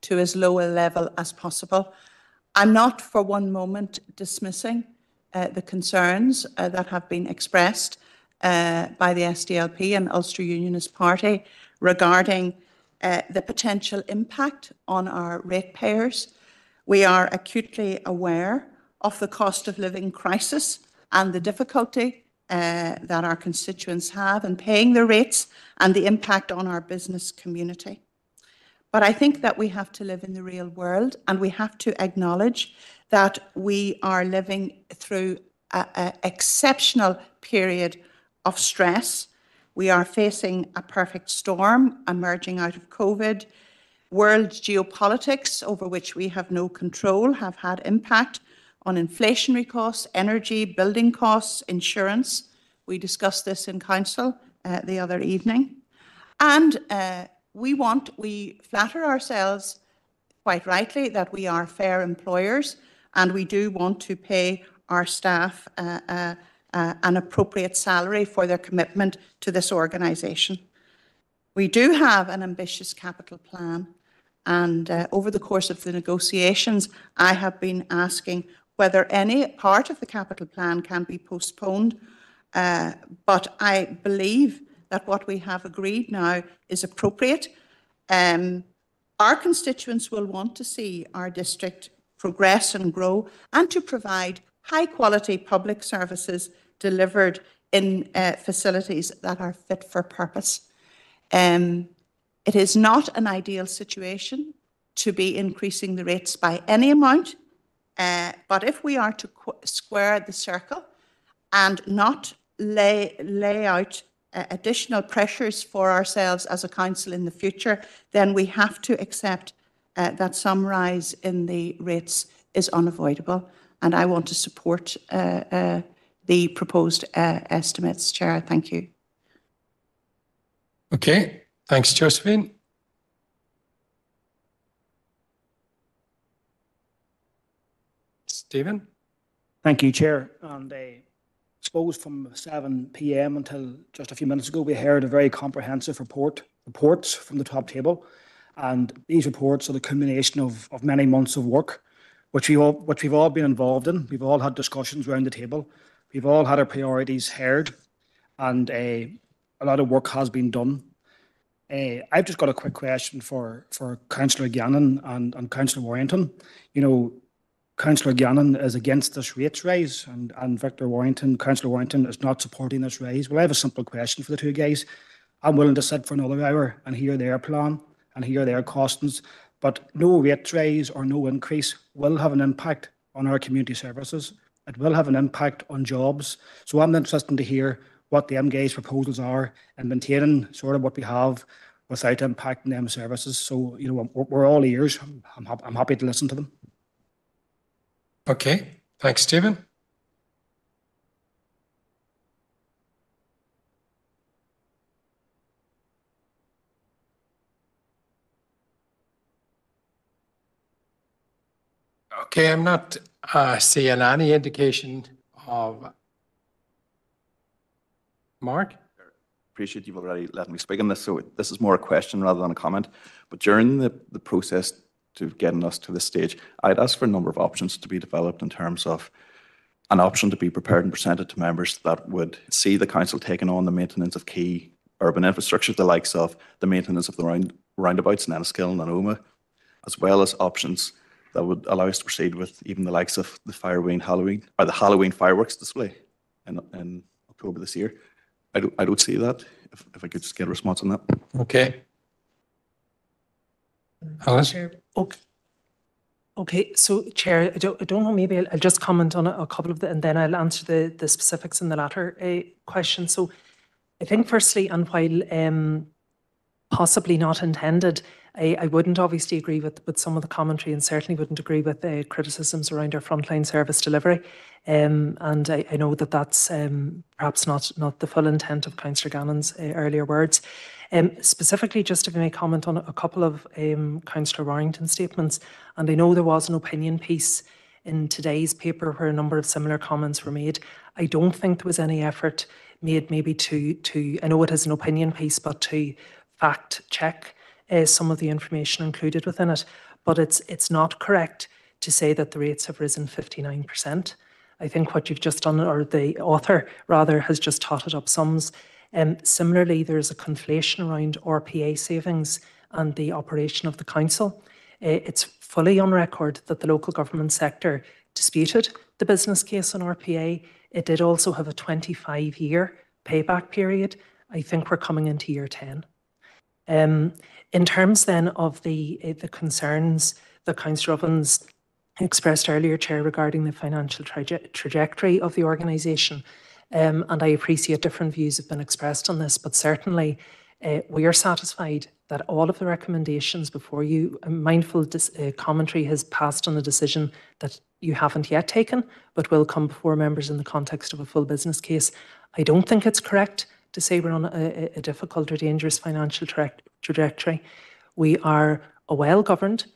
to as low a level as possible. I'm not for one moment dismissing uh, the concerns uh, that have been expressed uh, by the SDLP and Ulster Unionist Party regarding uh, the potential impact on our ratepayers. We are acutely aware of the cost of living crisis and the difficulty uh, that our constituents have in paying their rates and the impact on our business community. But I think that we have to live in the real world and we have to acknowledge that we are living through an exceptional period of stress. We are facing a perfect storm emerging out of COVID. World geopolitics, over which we have no control, have had impact on inflationary costs, energy, building costs, insurance. We discussed this in council uh, the other evening. And uh, we want, we flatter ourselves quite rightly that we are fair employers and we do want to pay our staff uh, uh, uh, an appropriate salary for their commitment to this organisation. We do have an ambitious capital plan and uh, over the course of the negotiations, I have been asking whether any part of the capital plan can be postponed. Uh, but I believe that what we have agreed now is appropriate. Um, our constituents will want to see our district progress and grow and to provide high quality public services delivered in uh, facilities that are fit for purpose. Um, it is not an ideal situation to be increasing the rates by any amount, uh, but if we are to qu- square the circle and not lay, lay out uh, additional pressures for ourselves as a council in the future, then we have to accept uh, that some rise in the rates is unavoidable. And I want to support uh, uh, the proposed estimates, Chair. Thank you. Okay, thanks, Josephine. Stephen? Thank you, Chair. And uh, suppose from 7 p.m. until just a few minutes ago, we heard a very comprehensive report, reports from the top table. And these reports are the culmination of, of many months of work, which, we all, which we've all been involved in. We've all had discussions around the table. We've all had our priorities heard. And uh, a lot of work has been done. Uh, I've just got a quick question for, for Councillor Gannon and, and Councillor Warrington. You know, Councillor Gannon is against this rates rise and, and Victor Warrington, Councillor Warrington is not supporting this raise. Well, I have a simple question for the two guys. I'm willing to sit for another hour and hear their plan and hear their costings, but no rate rise or no increase will have an impact on our community services. It will have an impact on jobs. So I'm interested to hear what the MGA's proposals are in maintaining sort of what we have without impacting them services. So, you know, we're, all ears. I'm, I'm happy to listen to them. Okay, thanks, Stephen. Okay, I'm not uh, seeing any indication of. Mark? appreciate you've already let me speak on this, so this is more a question rather than a comment. But during the, the process to getting us to this stage, I'd ask for a number of options to be developed in terms of an option to be prepared and presented to members that would see the council taking on the maintenance of key urban infrastructure, the likes of the maintenance of the round, roundabouts in Enniskillen and Omagh, as well as options that would allow us to proceed with even the likes of the Fireween Halloween, or the Halloween fireworks display in, in October this year. I don't, I don't see that. If, if I could just get a response on that. Okay. Alice? Okay. Okay, so Chair, I don't, I don't know, maybe I'll, I'll just comment on a, a couple of the, and then I'll answer the, the specifics in the latter uh, question. So I think firstly, and while um, possibly not intended, I, I wouldn't obviously agree with, with some of the commentary and certainly wouldn't agree with the criticisms around our frontline service delivery. Um, and I, I know that that's um, perhaps not, not the full intent of Councillor Gannon's uh, earlier words. Um, specifically, just if I may comment on a couple of um, Councillor Warrington's statements, and I know there was an opinion piece in today's paper where a number of similar comments were made. I don't think there was any effort made maybe to, to I know it is an opinion piece, but to fact check uh, some of the information included within it. But it's, it's not correct to say that the rates have risen 59%. I think what you've just done, or the author rather, has just totted up sums. Um, similarly, there's a conflation around RPA savings and the operation of the council. Uh, it's fully on record that the local government sector disputed the business case on RPA. It did also have a 25 year payback period. I think we're coming into year 10. Um, in terms then of the, uh, the concerns that Councillor Ovens expressed earlier, Chair, regarding the financial traje trajectory of the organisation, um, and I appreciate different views have been expressed on this, but certainly uh, we are satisfied that all of the recommendations before you, mindful uh, commentary has passed on a decision that you haven't yet taken, but will come before members in the context of a full business case. I don't think it's correct to say we're on a, a difficult or dangerous financial tra trajectory. We are a well-governed,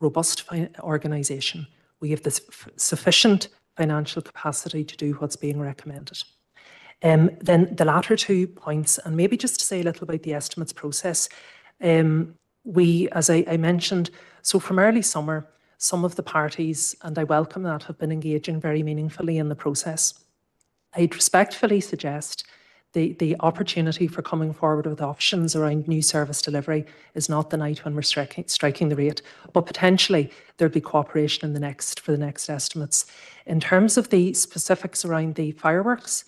robust organisation. We have the sufficient financial capacity to do what's being recommended. Um, then the latter two points, and maybe just to say a little about the estimates process. Um, we, as I, I mentioned, so from early summer, some of the parties, and I welcome that, have been engaging very meaningfully in the process. I'd respectfully suggest the, the opportunity for coming forward with options around new service delivery is not the night when we're striking, striking the rate, but potentially there'll be cooperation in the next for the next estimates. In terms of the specifics around the fireworks,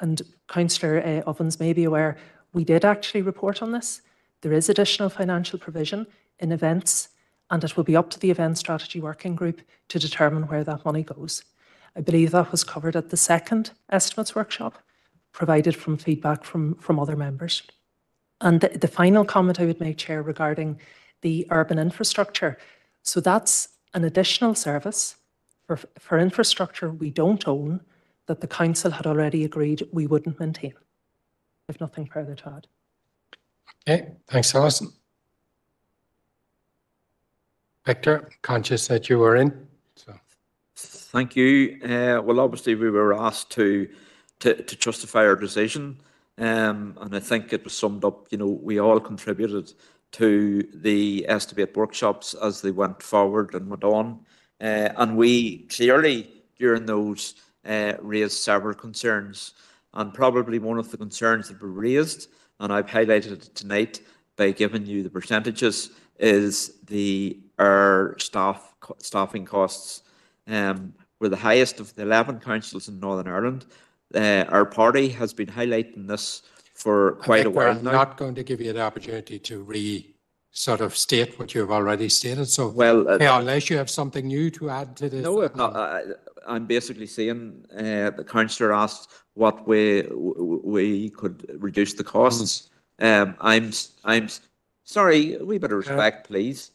and Councillor uh, Ovens may be aware, we did actually report on this. There is additional financial provision in events, and it will be up to the Event Strategy Working Group to determine where that money goes. I believe that was covered at the second estimates workshop, provided from feedback from, from other members. And the, the final comment I would make, Chair, regarding the urban infrastructure. So that's an additional service for, for infrastructure we don't own, that the council had already agreed we wouldn't maintain. I've nothing further to add. Okay, thanks, Alison. Victor, conscious that you were in, so. Thank you. Uh, well, obviously, we were asked to, to, to justify our decision. Um, and I think it was summed up, you know, we all contributed to the estimate workshops as they went forward and went on. Uh, and we clearly, during those, uh, raised several concerns. And probably one of the concerns that were raised, and I've highlighted it tonight by giving you the percentages, is the our staff staffing costs um, were the highest of the 11 councils in Northern Ireland. Uh, our party has been highlighting this for quite a while I'm now. not going to give you the opportunity to re, sort of state what you've already stated, so. Well, uh, Yeah, unless you have something new to add to this. No, not. I, I'm basically saying uh, the councillor asked what way we could reduce the costs. Um, I'm I'm sorry. A wee bit of respect, please.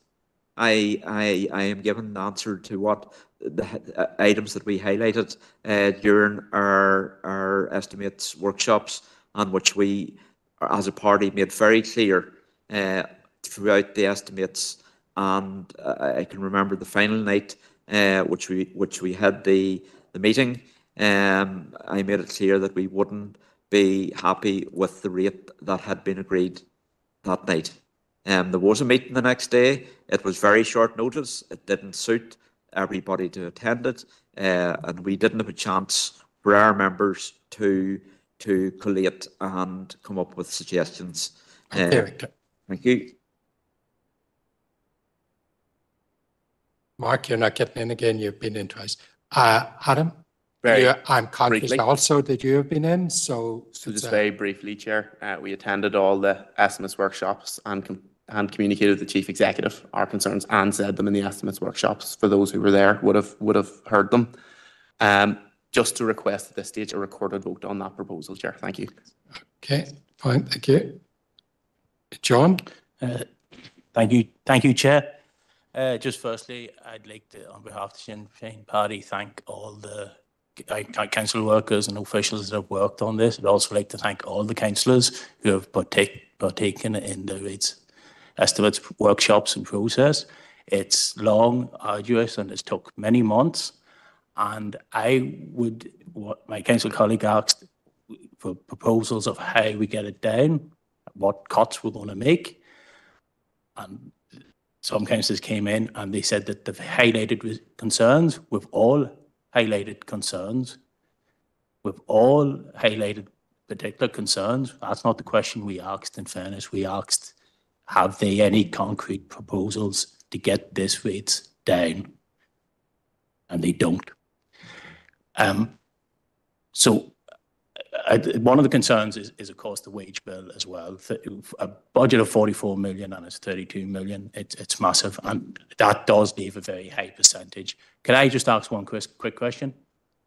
I I I am giving the answer to what the uh, items that we highlighted uh, during our our estimates workshops, on which we, as a party, made very clear uh, throughout the estimates. And uh, I can remember the final night uh, which we which we had the the meeting. Um, I made it clear that we wouldn't be happy with the rate that had been agreed that night. Um, there was a meeting the next day. It was very short notice. It didn't suit everybody to attend it, uh, and we didn't have a chance for our members to to collate and come up with suggestions. Uh, thank you. Mark, you're not getting in again, you've been in twice. Uh, Adam? Very you- I'm conscious briefly. also that you have been in, so. So just a- very briefly, Chair, uh, we attended all the estimates workshops and com- and communicated with the Chief Executive our concerns and said them in the estimates workshops. For those who were there, would have would have heard them. Um, just to request at this stage a recorded vote on that proposal, Chair. Thank you. Okay, fine, thank you. John? Uh, Thank you, thank you, Chair. Uh, Just firstly, I'd like to, on behalf of the Sinn Féin Party, thank all the uh, council workers and officials that have worked on this. I'd also like to thank all the councillors who have partake, partaken in the rates estimates workshops and process. It's long, arduous, and it's took many months. And I would, what my council colleague asked for proposals of how we get it down, what cuts we're going to make. And some councillors came in and they said that they've highlighted concerns. We've all highlighted concerns. We've all highlighted particular concerns. That's not the question we asked, in fairness. We asked, have they any concrete proposals to get this rates down? And they don't. Um, so I, one of the concerns is, is of course the wage bill as well. A budget of 44 million and it's 32 million. It's it's massive, and that does leave a very high percentage. Can I just ask one quick quick question?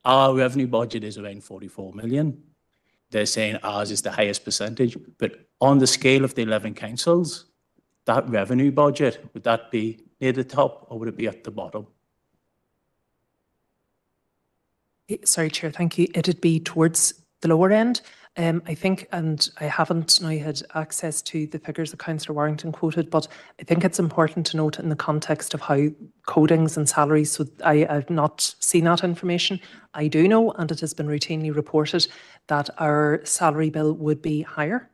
Our revenue budget is around 44 million. They're saying ours is the highest percentage, but on the scale of the 11 councils, that revenue budget would that be near the top or would it be at the bottom? Eh, Sorry, Chair, thank you. It'd be towards the lower end. Um, I think, and I haven't now had access to the figures that Councillor Warrington quoted, but I think it's important to note in the context of how codings and salaries, so I, I've not seen that information. I do know, and it has been routinely reported, that our salary bill would be higher.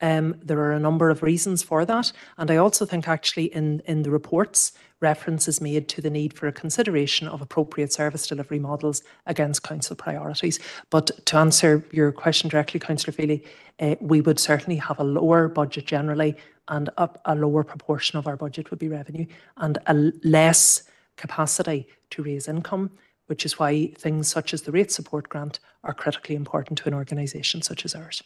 Um, there are a number of reasons for that. And I also think actually in, in the reports, reference is made to the need for a consideration of appropriate service delivery models against council priorities. But to answer your question directly, Councillor Feely, uh, we would certainly have a lower budget generally and a lower proportion of our budget would be revenue and a less capacity to raise income, which is why things such as the rate support grant are critically important to an organisation such as ours.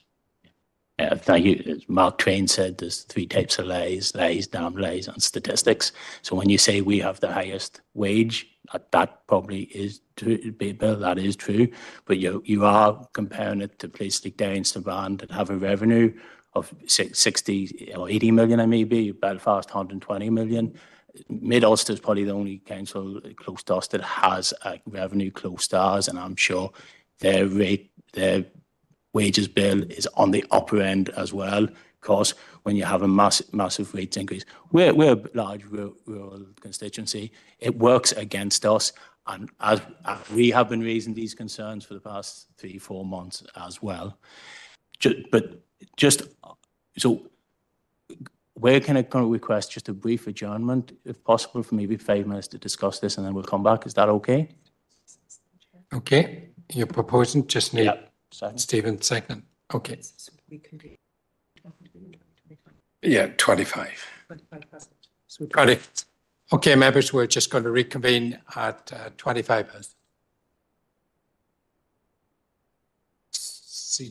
Uh, thank you. As Mark Twain said there's three types of lies, lies, damn lies, and statistics. So when you say we have the highest wage, that, that probably is true, Bill, that is true. But you you are comparing it to places like Derry and Strabane that have a revenue of 60 or 80 million, maybe, Belfast 120 million. Mid Ulster is probably the only council close to us that has a revenue close to ours, and I'm sure their rate, their wages bill is on the upper end as well. Because when you have a massive, massive rates increase, we're, we're a large rural, rural constituency. It works against us. And as, as we have been raising these concerns for the past three, four months as well. Ju- but just, so where can I of request just a brief adjournment, if possible, for maybe five minutes to discuss this and then we'll come back? Is that okay? Okay, you're proposing, just need Second. Stephen second. Okay. Yeah, 25. Twenty-five 20. Okay, members, we're just going to reconvene at uh, 25 past. See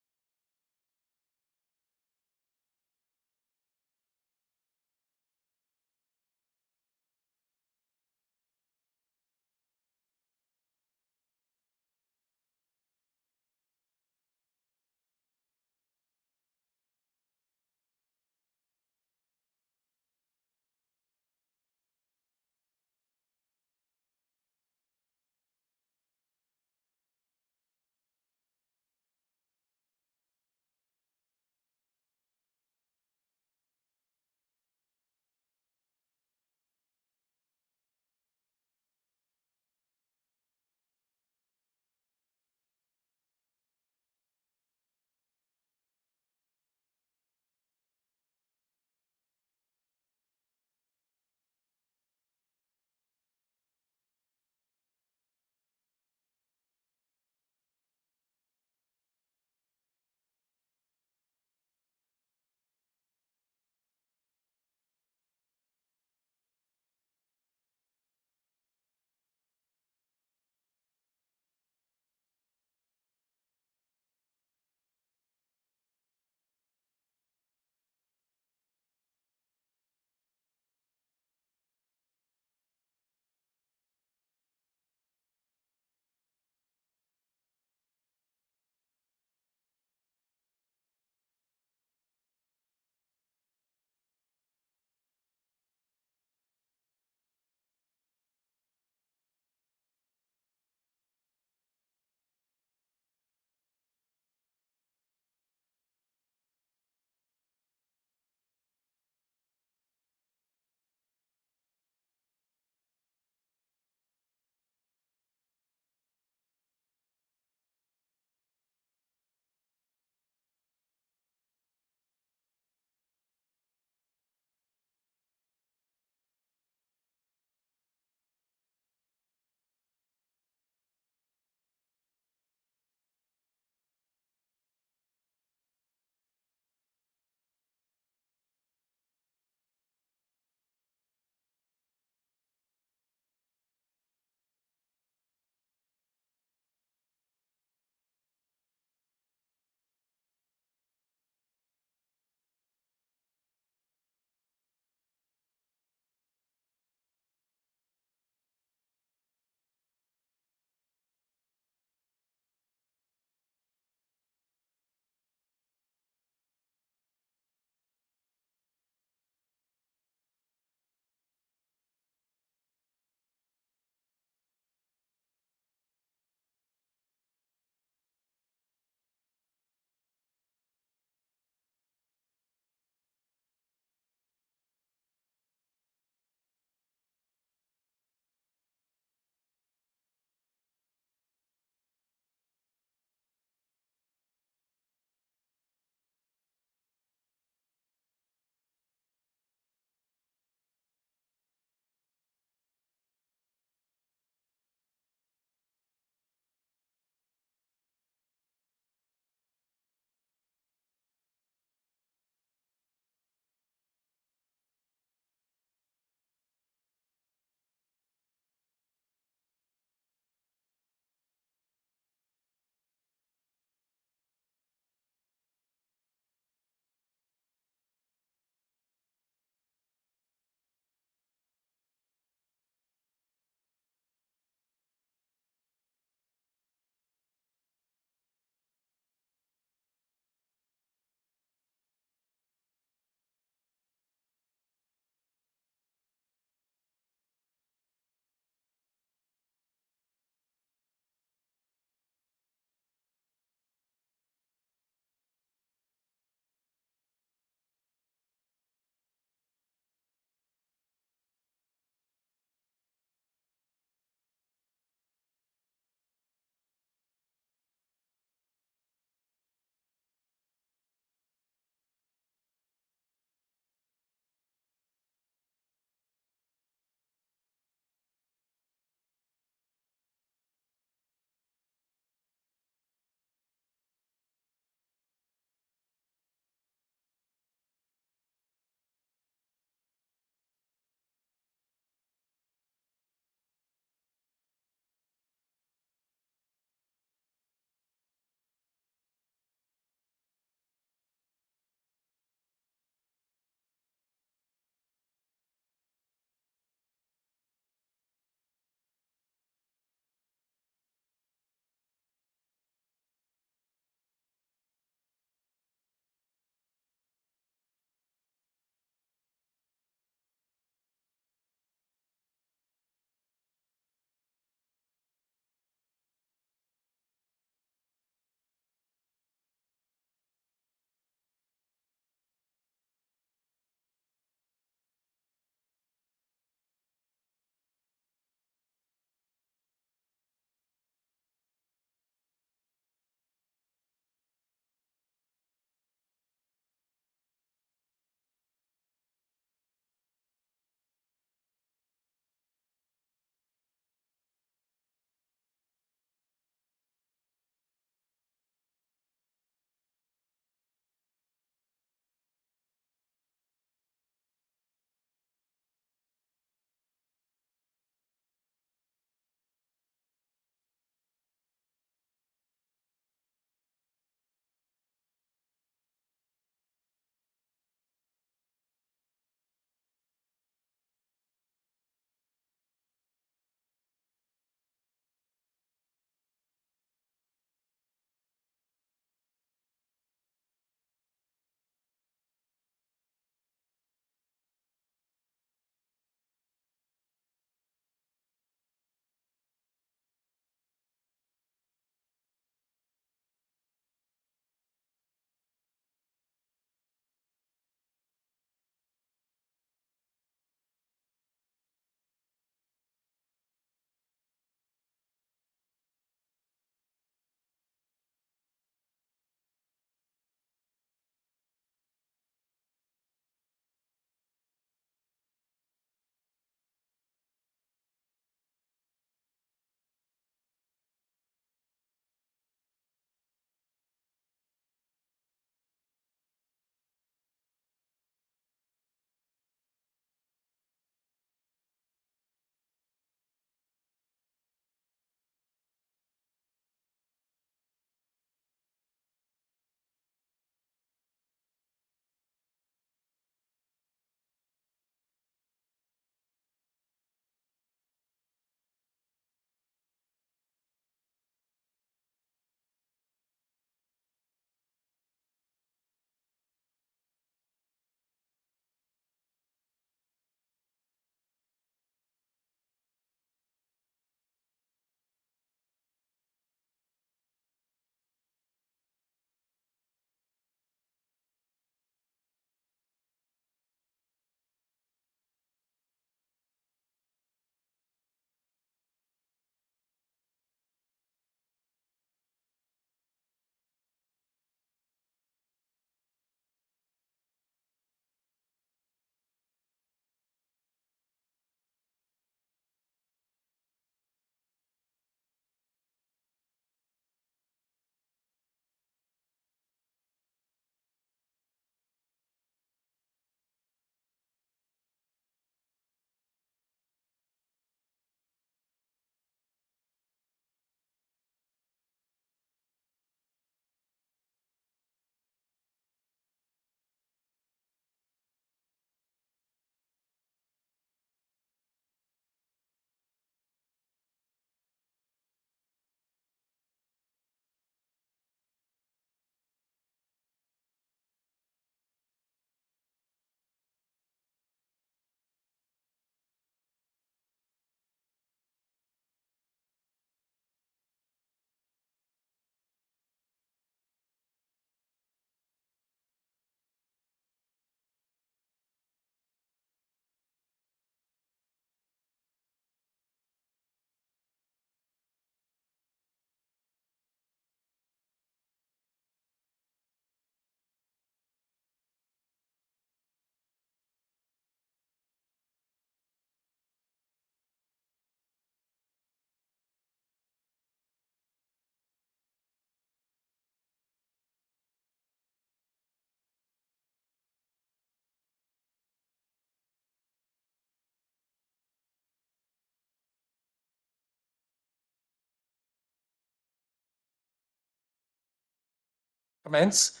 when you- commence?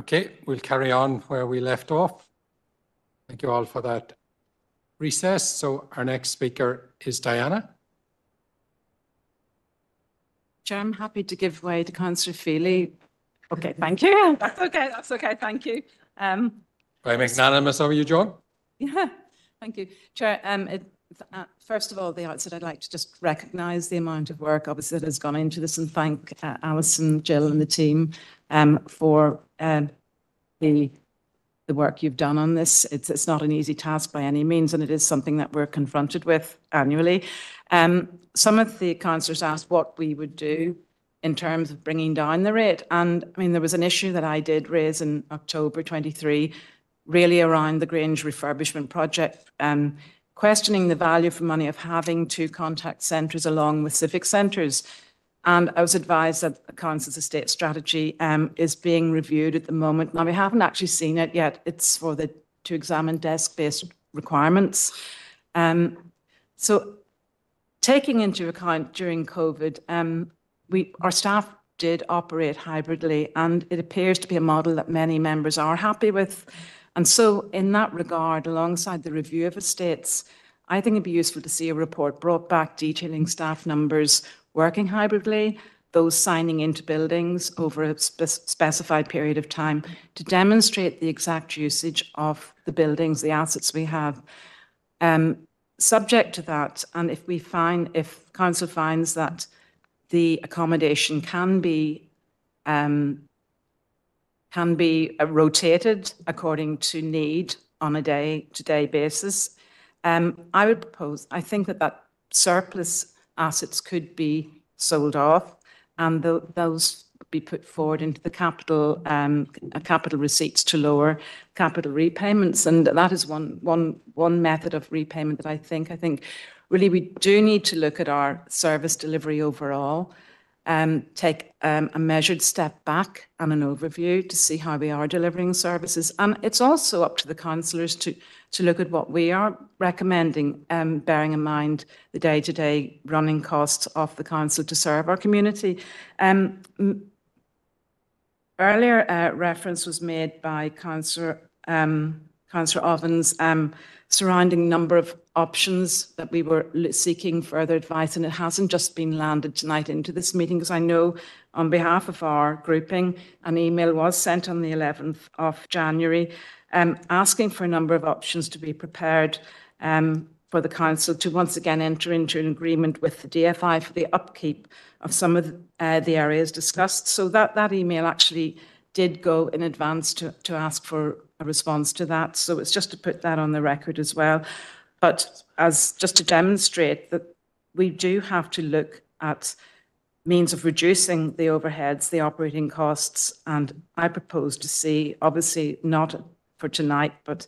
Okay, we'll carry on where we left off. Thank you all for that recess. So our next speaker is Diana. Chair, I'm happy to give way to Councillor Feely. Okay, thank you. That's okay, that's okay, thank you. Um, By magnanimous over you, John? yeah, thank you. Chair, um, it, uh, first of all, at the outset, I'd like to just recognise the amount of work obviously that has gone into this and thank uh, Alison, Jill and the team um, for um, the the work you've done on this. It's, it's not an easy task by any means, and it is something that we're confronted with annually. Um, some of the councillors asked what we would do in terms of bringing down the rate. And I mean, there was an issue that I did raise in October 23, really around the Grange refurbishment project, um, questioning the value for money of having two contact centres along with civic centres. And I was advised that the council's estate strategy um, is being reviewed at the moment. Now, we haven't actually seen it yet. It's for the to examine desk-based requirements. Um, so taking into account during COVID, um, we, our staff did operate hybridly, and it appears to be a model that many members are happy with. And so, in that regard, alongside the review of estates, I think it'd be useful to see a report brought back detailing staff numbers working hybridly, those signing into buildings over a spe- specified period of time to demonstrate the exact usage of the buildings, the assets we have. Um, subject to that, and if we find, if council finds that the accommodation can be um, can be uh, rotated according to need on a day-to-day basis. Um, I would propose, I think that that surplus assets could be sold off and tho- those be put forward into the capital, um, uh, capital receipts to lower capital repayments. And that is one, one, one method of repayment that I think, I think really we do need to look at our service delivery overall, um, take um, a measured step back and an overview to see how we are delivering services. And it's also up to the councillors to, to look at what we are recommending, um, bearing in mind the day-to-day running costs of the council to serve our community. Um, earlier uh, reference was made by Councillor um, Councillor Ovens um, surrounding number of options that we were seeking further advice, and it hasn't just been landed tonight into this meeting, because I know on behalf of our grouping, an email was sent on the 11th of January um, asking for a number of options to be prepared um, for the council to once again enter into an agreement with the DFI for the upkeep of some of the, uh, the areas discussed. So that, that email actually did go in advance to, to ask for a response to that. So it's just to put that on the record as well. But as just to demonstrate that we do have to look at means of reducing the overheads, the operating costs, and I propose to see, obviously not for tonight, but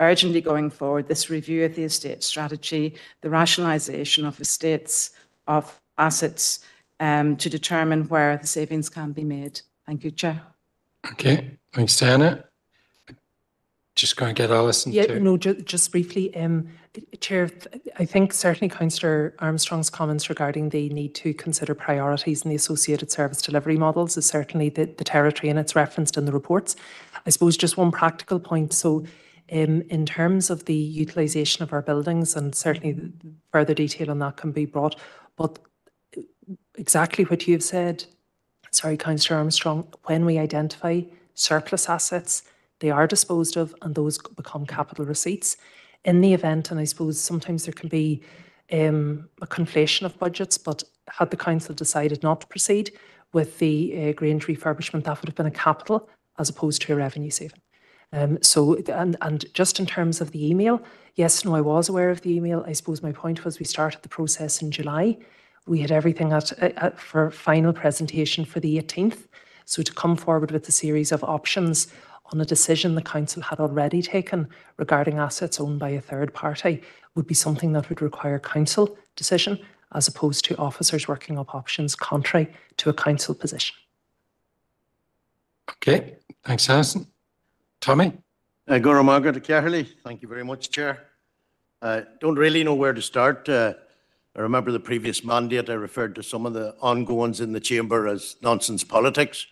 urgently going forward, this review of the estate strategy, the rationalisation of estates, of assets, um, to determine where the savings can be made. Thank you, Chair. Okay, thanks, Diana. Just going to get Alison Yeah, to. no, ju- just briefly, um, Chair, I think certainly Councillor Armstrong's comments regarding the need to consider priorities and the associated service delivery models is certainly the, the territory and it's referenced in the reports. I suppose just one practical point. So um, in terms of the utilisation of our buildings and certainly the- the further detail on that can be brought, but exactly what you've said, sorry, Councillor Armstrong, when we identify surplus assets, they are disposed of and those become capital receipts. In the event, and I suppose sometimes there can be um, a conflation of budgets, but had the council decided not to proceed with the uh, Grange refurbishment, that would have been a capital as opposed to a revenue saving. Um, so, and, and just in terms of the email, yes, no, I was aware of the email. I suppose my point was we started the process in July. We had everything at, at for final presentation for the 18th. So to come forward with a series of options on a decision the council had already taken regarding assets owned by a third party would be something that would require council decision as opposed to officers working up options contrary to a council position. Okay, thanks, Alison. Tommy? Uh, Gora Margaret Keherly, thank you very much, Chair. Uh, don't really know where to start. Uh, I remember the previous mandate, I referred to some of the ongoings in the chamber as nonsense politics.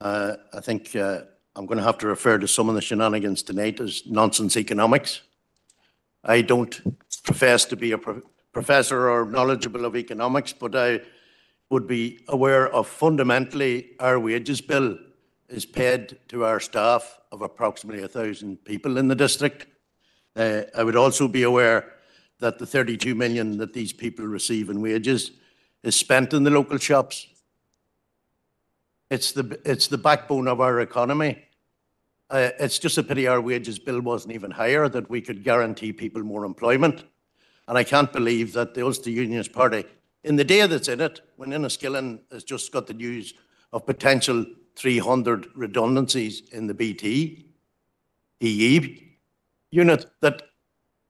Uh, I think uh, I'm going to have to refer to some of the shenanigans tonight as nonsense economics. I don't profess to be a pro professor or knowledgeable of economics, but I would be aware of fundamentally our wages bill is paid to our staff of approximately a thousand people in the district. Uh, I would also be aware that the 32 million that these people receive in wages is spent in the local shops. It's the, it's the backbone of our economy. Uh, it's just a pity our wages bill wasn't even higher, that we could guarantee people more employment. And I can't believe that the Ulster Unionist Party, in the day that's in it, when Enniskillen has just got the news of potential 300 redundancies in the BT EE unit, that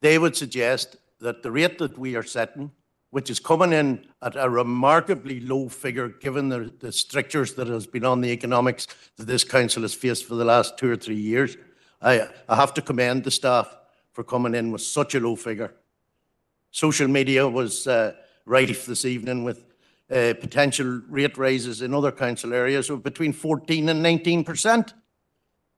they would suggest that the rate that we are setting, which is coming in at a remarkably low figure given the, the strictures that has been on the economics that this council has faced for the last two or three years, I, I have to commend the staff for coming in with such a low figure. Social media was uh, rife this evening with uh, potential rate raises in other council areas of between 14 and 19 percent.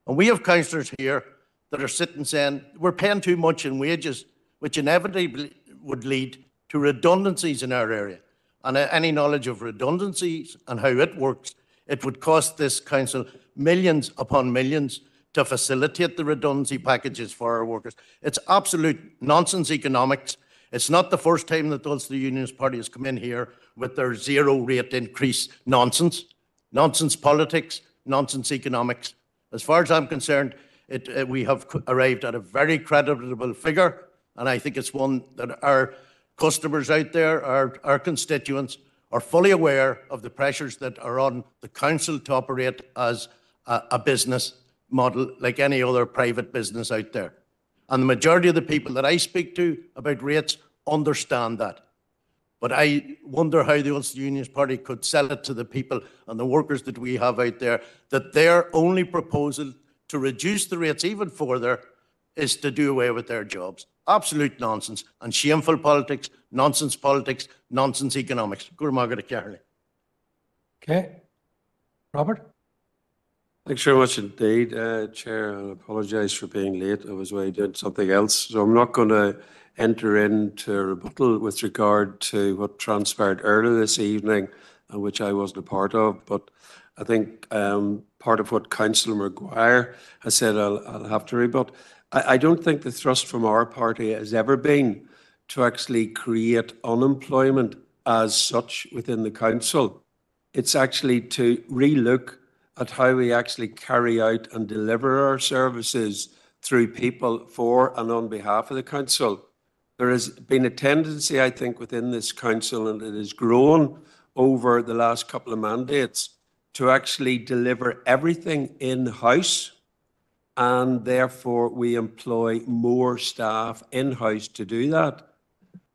And we have councillors here that are sitting saying we're paying too much in wages, which inevitably would lead to redundancies in our area. And uh, any knowledge of redundancies and how it works, it would cost this council millions upon millions to facilitate the redundancy packages for our workers. It's absolute nonsense economics. It's not the first time that the Ulster Unionist Party has come in here with their zero rate increase nonsense, nonsense politics, nonsense economics. As far as I'm concerned, it, uh, we have arrived at a very creditable figure, and I think it's one that our customers out there, our, our constituents, are fully aware of the pressures that are on the council to operate as a, a business model like any other private business out there. And the majority of the people that I speak to about rates understand that. But I wonder how the Ulster Unionist Party could sell it to the people and the workers that we have out there that their only proposal to reduce the rates even further is to do away with their jobs. Absolute nonsense and shameful politics, nonsense politics, nonsense economics. Gurmagat Keherly. Okay. Robert? Thanks very much indeed, uh, Chair. I apologise for being late. I was away doing something else. So I'm not going to enter into a rebuttal with regard to what transpired earlier this evening, and which I wasn't a part of. But I think um, part of what Councillor Maguire has said, I'll, I'll have to rebut. I, I don't think the thrust from our party has ever been to actually create unemployment as such within the council. It's actually to relook at how we actually carry out and deliver our services through people for and on behalf of the council. There has been a tendency, I think, within this council, and it has grown over the last couple of mandates, to actually deliver everything in house. And therefore, we employ more staff in house to do that.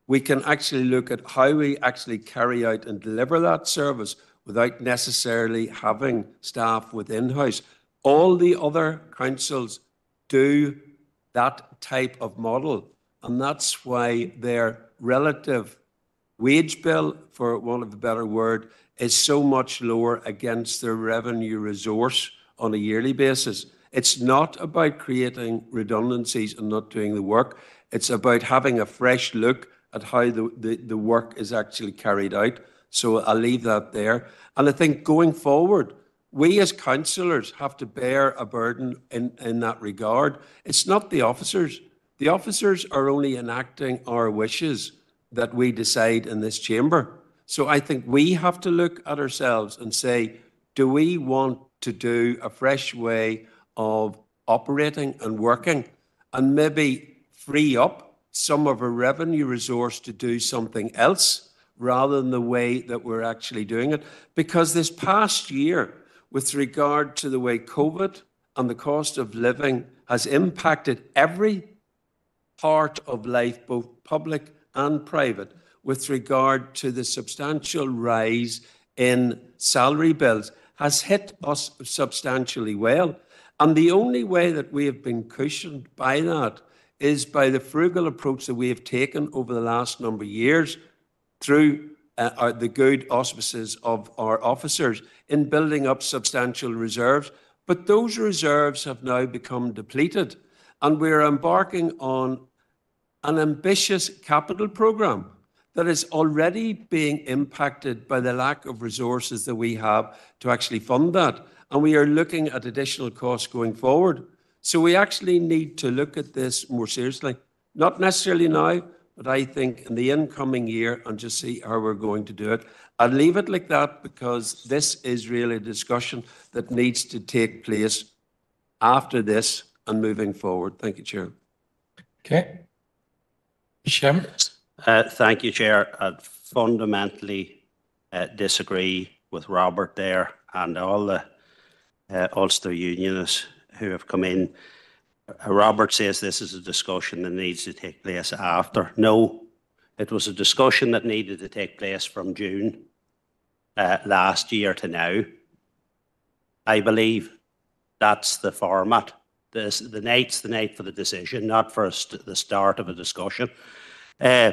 We can actually look at how we actually carry out and deliver that service without necessarily having staff within house. All the other councils do that type of model. And that's why their relative wage bill, for want of a better word, is so much lower against their revenue resource on a yearly basis. It's not about creating redundancies and not doing the work. It's about having a fresh look at how the, the, the work is actually carried out. So I'll leave that there. And I think going forward, we as councillors have to bear a burden in, in that regard. It's not the officers. The officers are only enacting our wishes that we decide in this chamber. So I think we have to look at ourselves and say, do we want to do a fresh way of operating and working and maybe free up some of our revenue resource to do something else rather than the way that we're actually doing it? Because this past year, with regard to the way COVID and the cost of living has impacted every part of life, both public and private, with regard to the substantial rise in salary bills, has hit us substantially well. And the only way that we have been cushioned by that is by the frugal approach that we have taken over the last number of years through uh, our, the good auspices of our officers in building up substantial reserves. But those reserves have now become depleted, and we're embarking on an ambitious capital programme that is already being impacted by the lack of resources that we have to actually fund that. And we are looking at additional costs going forward. So we actually need to look at this more seriously. Not necessarily now, but I think in the incoming year and just see how we're going to do it. I'll leave it like that because this is really a discussion that needs to take place after this and moving forward. Thank you, Chair. Okay. Shem? Uh, thank you, Chair. I fundamentally uh, disagree with Robert there and all the uh, Ulster Unionists who have come in. Uh, Robert says this is a discussion that needs to take place after. No, it was a discussion that needed to take place from June uh, last year to now. I believe that's the format. This, the night's the night for the decision, not for st the start of a discussion. Uh,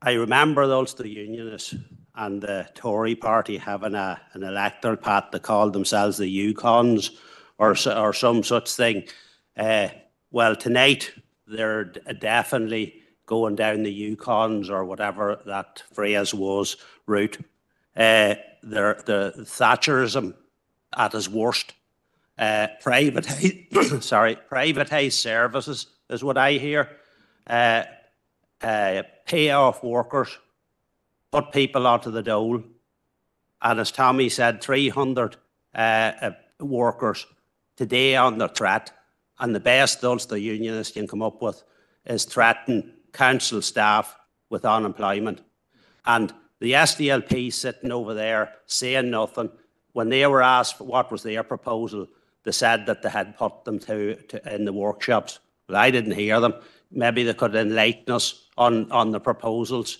I remember the Ulster Unionists and the Tory party having a, an electoral path that called themselves the Yukons or, or some such thing. Uh, well, tonight they're definitely going down the Yukons or whatever that phrase was route. Uh, they're, the Thatcherism at its worst. Uh, privatized, sorry, privatized services is what I hear. Uh, uh, pay off workers, put people onto the dole. And as Tommy said, 300 uh, uh, workers today on the threat. And the best Ulster Unionists can come up with is threaten council staff with unemployment. And the SDLP sitting over there saying nothing. When they were asked what was their proposal, they said that they had put them to, to in the workshops. But I didn't hear them. Maybe they could enlighten us on, on the proposals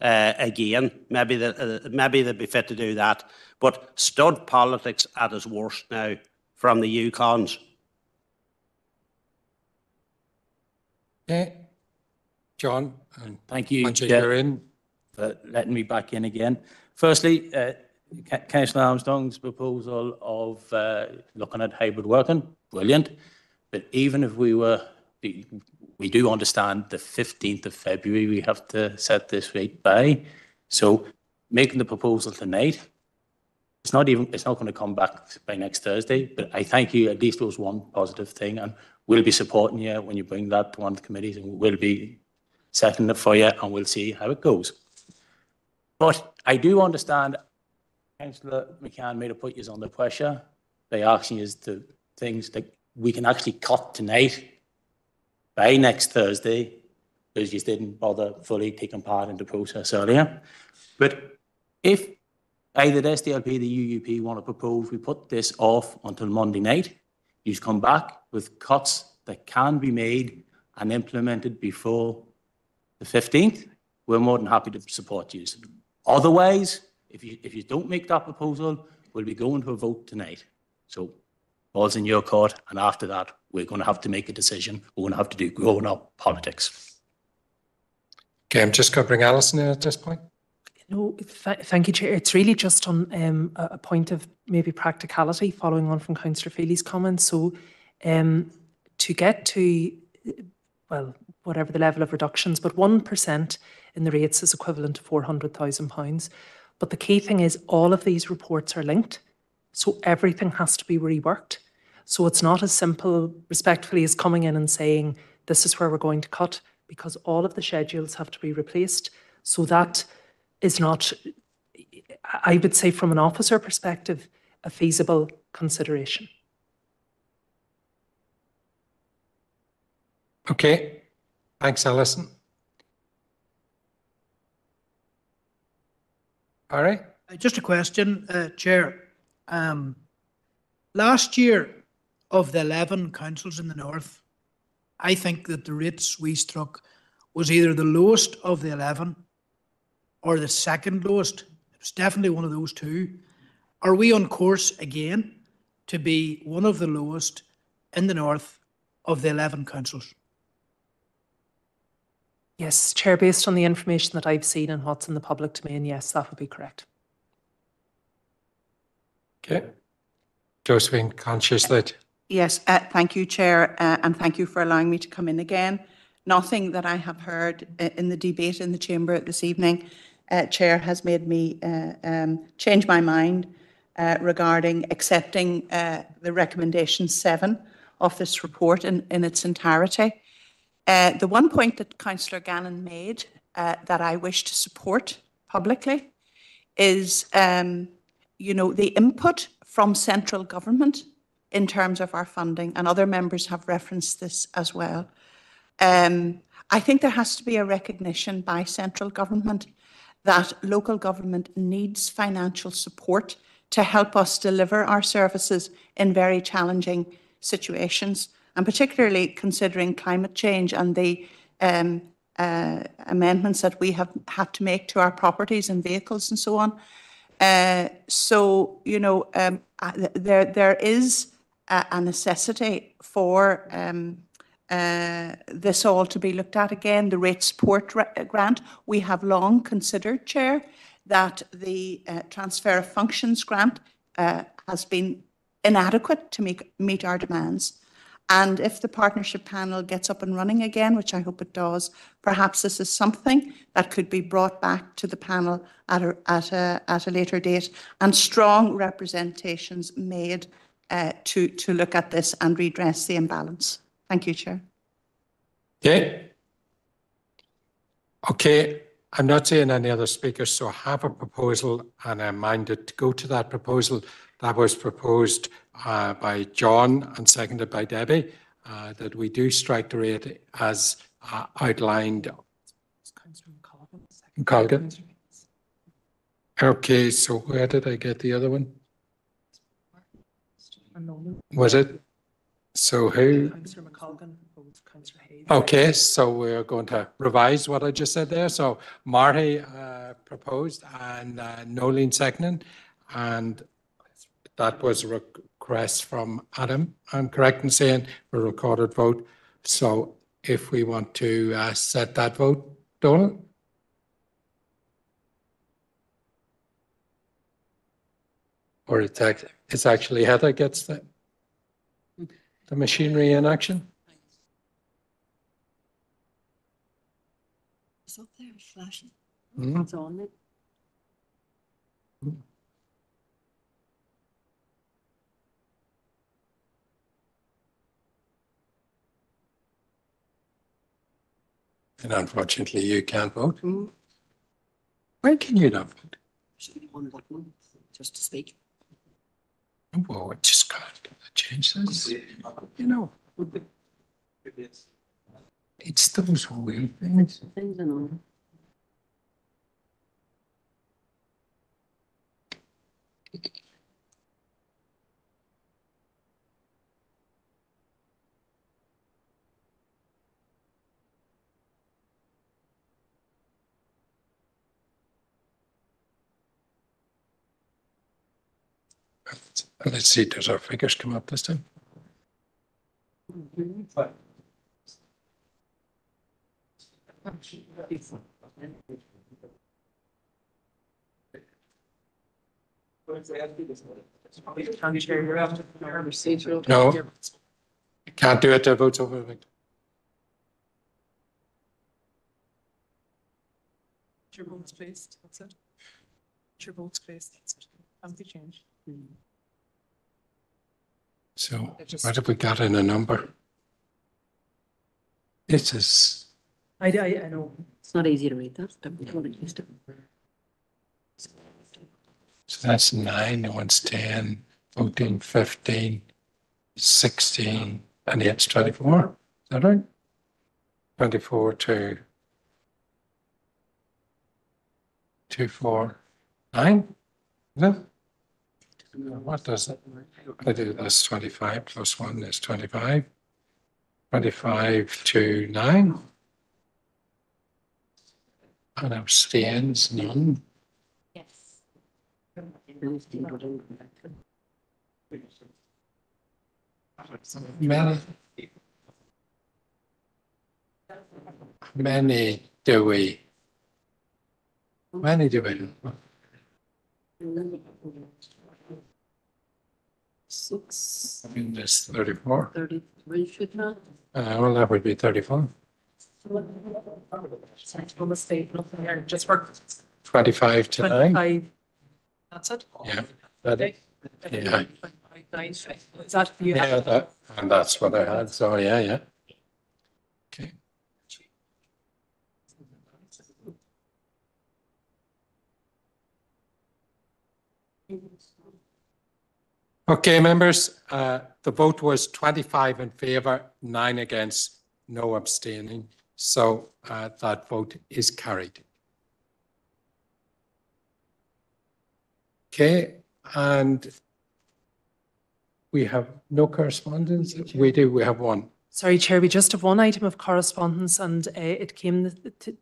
uh, again. Maybe, the, uh, maybe they'd be fit to do that. But stud politics at its worst now from the Yukons. Okay. John? And Thank you, Once Chair, in. for letting me back in again. Firstly, uh, Councillor Armstrong's proposal of uh, looking at hybrid working, brilliant. But even if we were, we do understand the 15th of February, we have to set this rate by. So making the proposal tonight, it's not even, it's not going to come back by next Thursday, but I thank you, at least it was one positive thing, and we'll be supporting you when you bring that to one of the committees, and we'll be setting it for you, and we'll see how it goes. But I do understand Councillor McCann may have put you under pressure by asking you to things that we can actually cut tonight by next Thursday because you didn't bother fully taking part in the process earlier. But if either the SDLP or the UUP want to propose we put this off until Monday night, you come back with cuts that can be made and implemented before the 15th, we're more than happy to support you. Otherwise, if you, if you don't make that proposal, we'll be going to a vote tonight. So ball's in your court, and after that, we're going to have to make a decision. We're going to have to do grown-up politics. Okay, I'm just going to bring Alison in at this point. No, th- thank you, Chair. It's really just on um, a a point of maybe practicality, following on from Councillor Feely's comments. So um, to get to, well, whatever the level of reductions, but 1% in the rates is equivalent to £400,000. But the key thing is all of these reports are linked. So everything has to be reworked. So it's not as simple, respectfully, as coming in and saying, this is where we're going to cut, because all of the schedules have to be replaced. So that is not, I would say, from an officer perspective, a feasible consideration. Okay, thanks, Alison. All right. Uh, Just a question, uh, Chair. Um, last year, of the 11 councils in the north, I think that the rates we struck was either the lowest of the 11 or the second lowest. It was definitely one of those two. Are we on course again to be one of the lowest in the north of the 11 councils. Yes, Chair, based on the information that I've seen and what's in the public domain, yes, that would be correct. Okay. Josephine, conscious that Yes, uh, thank you, Chair, uh, and thank you for allowing me to come in again. Nothing that I have heard uh, in the debate in the chamber this evening, uh, Chair, has made me uh, um, change my mind uh, regarding accepting the recommendation seven of this report in, in its entirety. The one point that Councillor Gannon made that I wish to support publicly is, um, you know, the input from central government in terms of our funding, and other members have referenced this as well. Um, I think there has to be a recognition by central government that local government needs financial support to help us deliver our services in very challenging situations, and particularly considering climate change and the um, uh, amendments that we have had to make to our properties and vehicles and so on. Uh, so, you know, um, uh, there, there is a, necessity for um, uh, this all to be looked at again. The rate support ra- grant, we have long considered, Chair, that the uh, transfer of functions grant uh, has been inadequate to make, meet our demands. And if the partnership panel gets up and running again, which I hope it does, perhaps this is something that could be brought back to the panel at a, at a, at a later date and strong representations made uh, to, to look at this and redress the imbalance. Thank you, Chair. Okay. Okay, I'm not seeing any other speakers, so I have a proposal and I'm minded to go to that proposal that was proposed uh, by John and seconded by Debbie, uh, that we do strike the rate as uh, outlined. Colgan. Okay, so where did I get the other one? Was it? So who? Councillor McColgan proposed, Councillor Hayes. Okay, so we're going to revise what I just said there. So Marty uh, proposed and uh, Nolene seconded, and that was a request from Adam. I'm correct in saying a recorded vote. So if we want to uh, set that vote, Donald? Or it's act, it's actually Heather gets the, the machinery in action? It's up there, flashing. Mhm. It's on it. And unfortunately, you can't vote. Why can you not vote? Be one button, just to speak. Well, it just got to change this, you know. It's those weird things. Things on. Let's see, does our figures come up this time? No. Can't do it, the vote's over. Victor. Your vote's placed, that's it. Your vote's placed, that's it. Thank you, change. So what have we got in a number? This is, I, I, I know. It's not easy to read that, but what it used to. so that's nine, and one's 10, 14, 15, 16, and the it's 24. Is that right? 24 to 2, 4, 9? Is it? What does it? I do this 25 plus 1 is 25. 25 to 9. And abstains, none. Yes. Many. Many do we? Many do we? Six, I mean, there's thirty-four. thirty-three should not. Uh, well, that would be thirty-four. On the nothing there, just for Twenty-five to nine. twenty-five. That's it? Yeah. That, yeah, Nice. Is that, you yeah, that, and that's what I had. So, yeah, yeah. Okay. Okay, members, uh, the vote was 25 in favour, nine against, no abstaining. So uh, that vote is carried. Okay, and we have no correspondence? We do, we have one. sorry, Chair, we just have one item of correspondence and uh, it came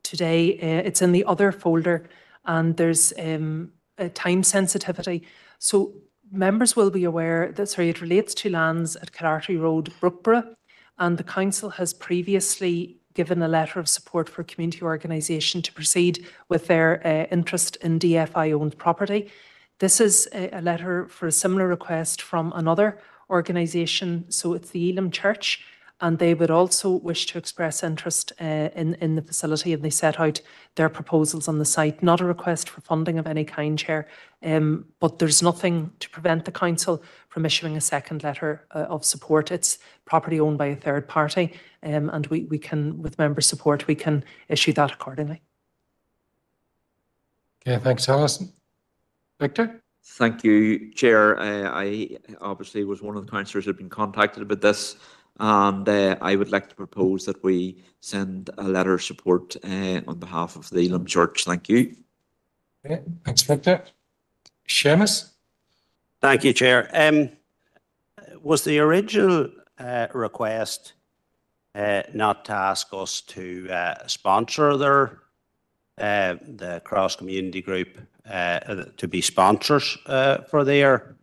today. Uh, It's in the other folder and there's um, a time sensitivity. So members will be aware that, sorry, it relates to lands at Cararty Road, Brookeborough. And the council has previously given a letter of support for community organisation to proceed with their uh, interest in DFI-owned property. This is a, a letter for a similar request from another organisation, so it's the Elim Church, and they would also wish to express interest uh, in, in the facility, and they set out their proposals on the site. Not a request for funding of any kind, Chair, um, but there's nothing to prevent the council from issuing a second letter uh, of support. It's property owned by a third party, um, and we, we can, with member support, we can issue that accordingly. Okay, thanks, Alison. Victor? Thank you, Chair. Uh, I obviously was one of the councillors who had been contacted about this, and uh, I would like to propose that we send a letter of support uh, on behalf of the Elim Church. Thank you. Okay, thanks, Victor. Seamus? Thank you, Chair. Um, was the original uh, request uh, not to ask us to uh, sponsor their uh, the cross community group uh, to be sponsors uh, for their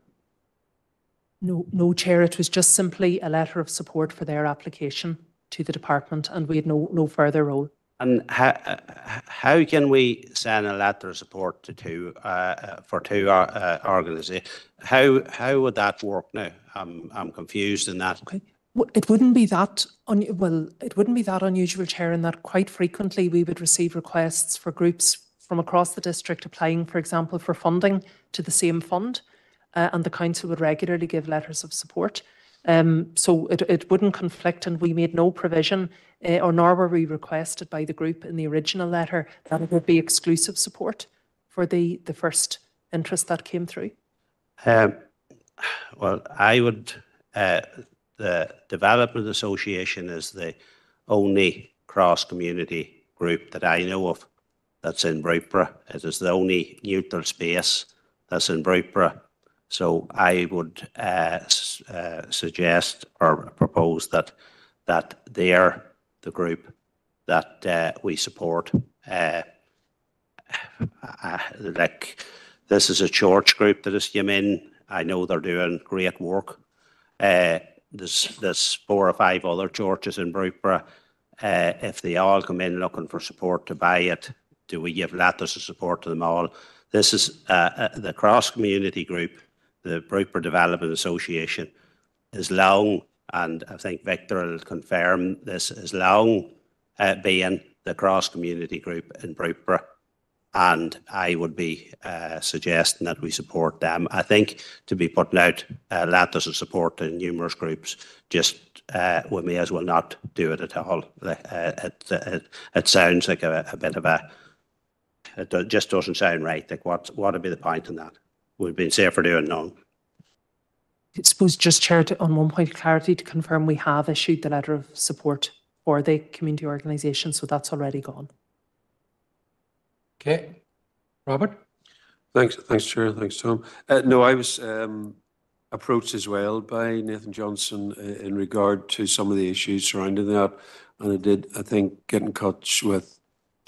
No, no, Chair, it was just simply a letter of support for their application to the department, and we had no, no further role. And how, uh, how can we send a letter of support to two, uh, uh, for two uh, organisations? How, how would that work now? I'm, I'm confused in that. Okay. It wouldn't be that, un- well, it wouldn't be that unusual, Chair, in that quite frequently we would receive requests for groups from across the district applying, for example, for funding to the same fund, uh, and the council would regularly give letters of support. Um, so it, it wouldn't conflict, and we made no provision, uh, or nor were we requested by the group in the original letter that it would be exclusive support for the, the first interest that came through. Um, well, I would, uh, the Development Association is the only cross-community group that I know of that's in Brookeborough. It is the only neutral space that's in Brookeborough. So I would uh, uh, suggest or propose that that they're the group that uh, we support. Like this is a church group that has come in. I know they're doing great work. There's there's four or five other churches in. Uh, if they all come in looking for support to buy it, do we give letters of support to them all? This is the cross community group, the Brookeborough Development Association, is long, and I think Victor will confirm this is long uh, being the cross community group in Brookeborough. And I would be uh, suggesting that we support them. I think to be putting out uh, letters of support to numerous groups, just uh, we may as well not do it at all. Uh, it, it, it sounds like a, a bit of a, it just doesn't sound right. Like what, what would be the point in that? We've been safer doing none. I suppose just chair to, on one point of clarity to confirm we have issued the letter of support for the community organisation, so that's already gone. Okay. Robert? Thanks, thanks, Chair. Thanks, Tom. Uh, no, I was um, approached as well by Nathan Johnson uh, in regard to some of the issues surrounding that. And I did, I think, get in touch with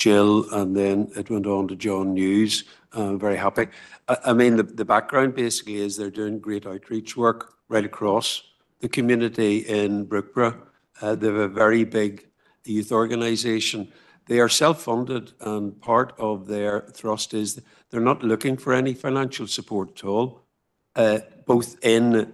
Jill and then it went on to John News. I'm very happy. I, I mean, the, the background basically is they're doing great outreach work right across the community in Brookeborough. Uh, they have a very big youth organisation. They are self-funded and part of their thrust is they're not looking for any financial support at all, uh, both in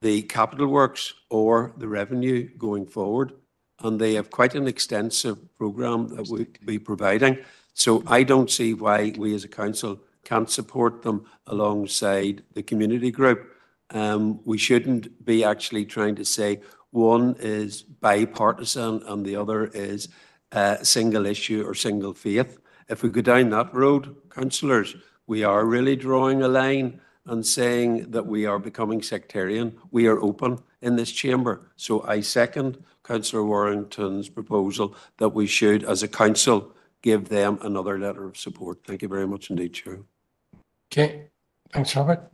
the capital works or the revenue going forward. And they have quite an extensive programme that we'll be providing. So I don't see why we as a council can't support them alongside the community group. Um, we shouldn't be actually trying to say one is bipartisan and the other is uh, single issue or single faith. If we go down that road, councillors, we are really drawing a line and saying that we are becoming sectarian. We are open in this chamber. So I second Councillor Warrington's proposal that we should, as a council, give them another letter of support. Thank you very much indeed, Chair. Okay, thanks, Robert.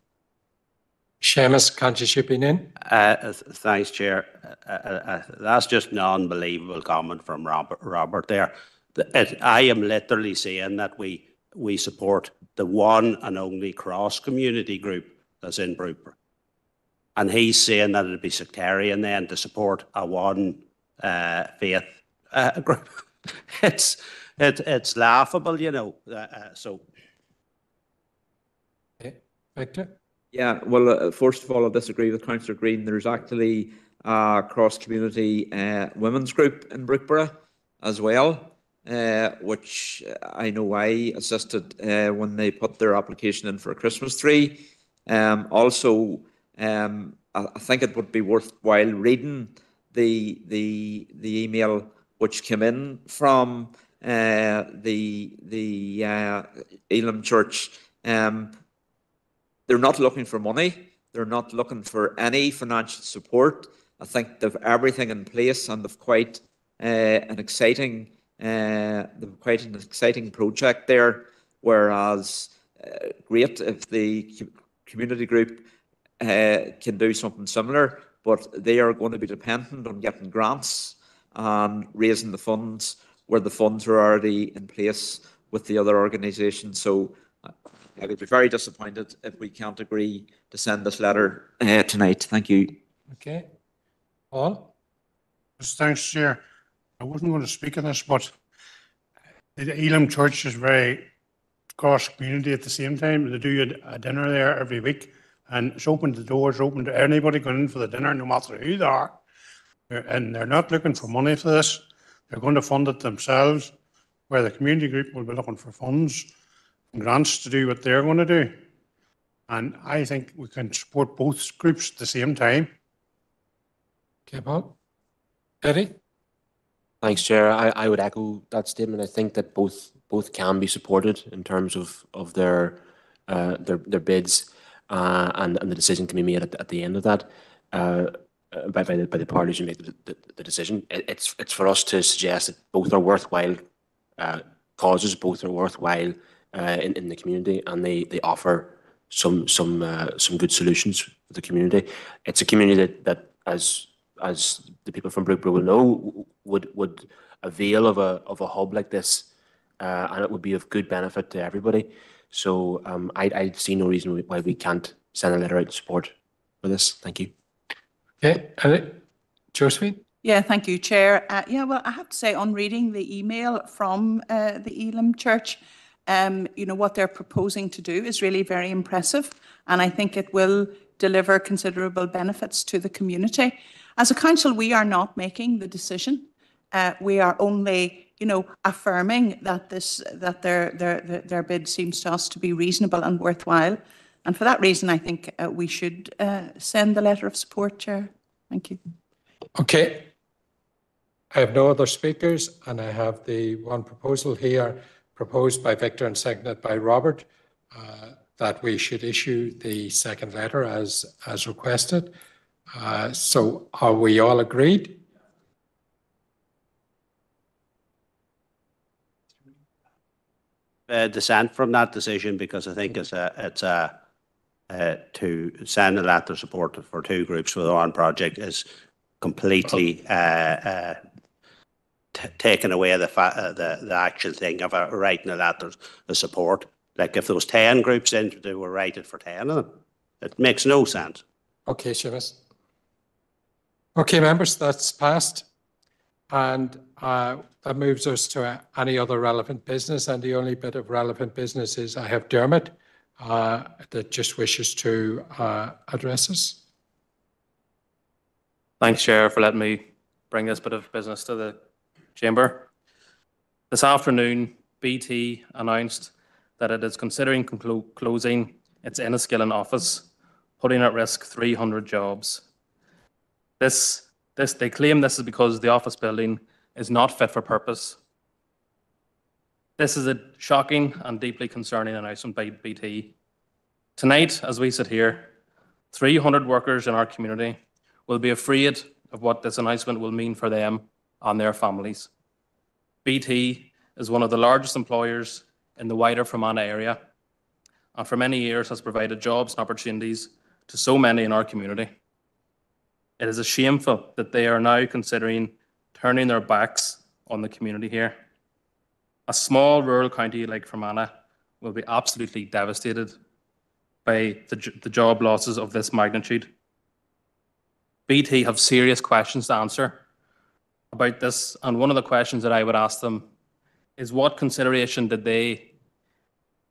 Seamus, conscious you've been in? Uh, th- Thanks, Chair. Uh, uh, uh, That's just an unbelievable comment from Robert, Robert there. The- it- I am literally saying that we, we support the one and only cross-community group that's in Brookeborough. And he's saying that it'd be sectarian then to support a one uh, faith uh, group. It's, it- it's laughable, you know, uh, uh, so. Victor? Yeah, well, uh, first of all, I disagree with Councillor Green. There's actually a cross-community uh, women's group in Brookeborough as well, uh, which I know I assisted uh, when they put their application in for a Christmas tree. Um, also, um, I, I think it would be worthwhile reading the the the email which came in from uh, the the uh, Elim Church. Um, they're not looking for money. They're not looking for any financial support. I think they've everything in place and they've quite uh, an exciting, uh, quite an exciting project there. Whereas, uh, great if the community group uh, can do something similar, but they are going to be dependent on getting grants and raising the funds where the funds are already in place with the other organisations. So I would be very disappointed if we can't agree to send this letter uh, tonight. Thank you. Okay. Paul? Just thanks, Chair. I wasn't going to speak on this, but the Elim Church is very cross community at the same time. They do a, a dinner there every week and it's open, the doors open to anybody going in for the dinner, no matter who they are. And they're not looking for money for this. They're going to fund it themselves, where the community group will be looking for funds and grants to do what they're going to do. And I think we can support both groups at the same time. Okay, Paul? Eddie? Thanks, Chair. I, I would echo that statement. I think that both both can be supported in terms of of their uh, their their bids, uh, and and the decision can be made at, the- at the end of that uh, uh, by by the, by the parties who make the, the, the decision. It, it's it's for us to suggest that both are worthwhile uh, causes, both are worthwhile uh, in in the community, and they they offer some some uh, some good solutions for the community. It's a community that that as as the people from Brookeborough will know, would would avail of a of a hub like this, and it would be of good benefit to everybody. So um, I I see no reason why we can't send a letter out in support for this. Thank you. Okay, Eddie? Josephine? Yeah, thank you, Chair. Uh, yeah, well, I have to say, on reading the email from uh, the Elim Church, um, you know, what they're proposing to do is really very impressive. And I think it will deliver considerable benefits to the community. As a council, we are not making the decision. Uh, we are only, you know, affirming that this, that their, their, their- bid seems to us to be reasonable and worthwhile. And for that reason, I think uh, we should uh, send the letter of support, Chair. Thank you. Okay. I have no other speakers, and I have the one proposal here proposed by Victor and seconded by Robert, uh, that we should issue the second letter as, as requested. Uh, So are we all agreed? Uh, dissent from that decision because I think it's a, it's a, uh, to send a letter of support for two groups for the one project is completely, uh, uh, t- taking away the fa- uh, the, the actual thing of uh, writing a letter of support. Like if there was ten groups in, they were writing for ten of them. It makes no sense. Okay, Seamus. Okay, members, that's passed. And uh, that moves us to uh, any other relevant business. And the only bit of relevant business is I have Dermot uh, that just wishes to uh, address us. Thanks, Chair, for letting me bring this bit of business to the Chamber. This afternoon, BT announced that it is considering closing its Enniskillen office, putting at risk 300 jobs. This, this, they claim this is because the office building is not fit for purpose. This is a shocking and deeply concerning announcement by BT. Tonight, as we sit here, 300 workers in our community will be afraid of what this announcement will mean for them and their families. BT is one of the largest employers in the wider Fermanagh area and for many years has provided jobs and opportunities to so many in our community. It is a shameful that they are now considering turning their backs on the community here. A small rural county like Fermanagh will be absolutely devastated by the, the job losses of this magnitude. BT have serious questions to answer about this, and one of the questions that I would ask them is what consideration did they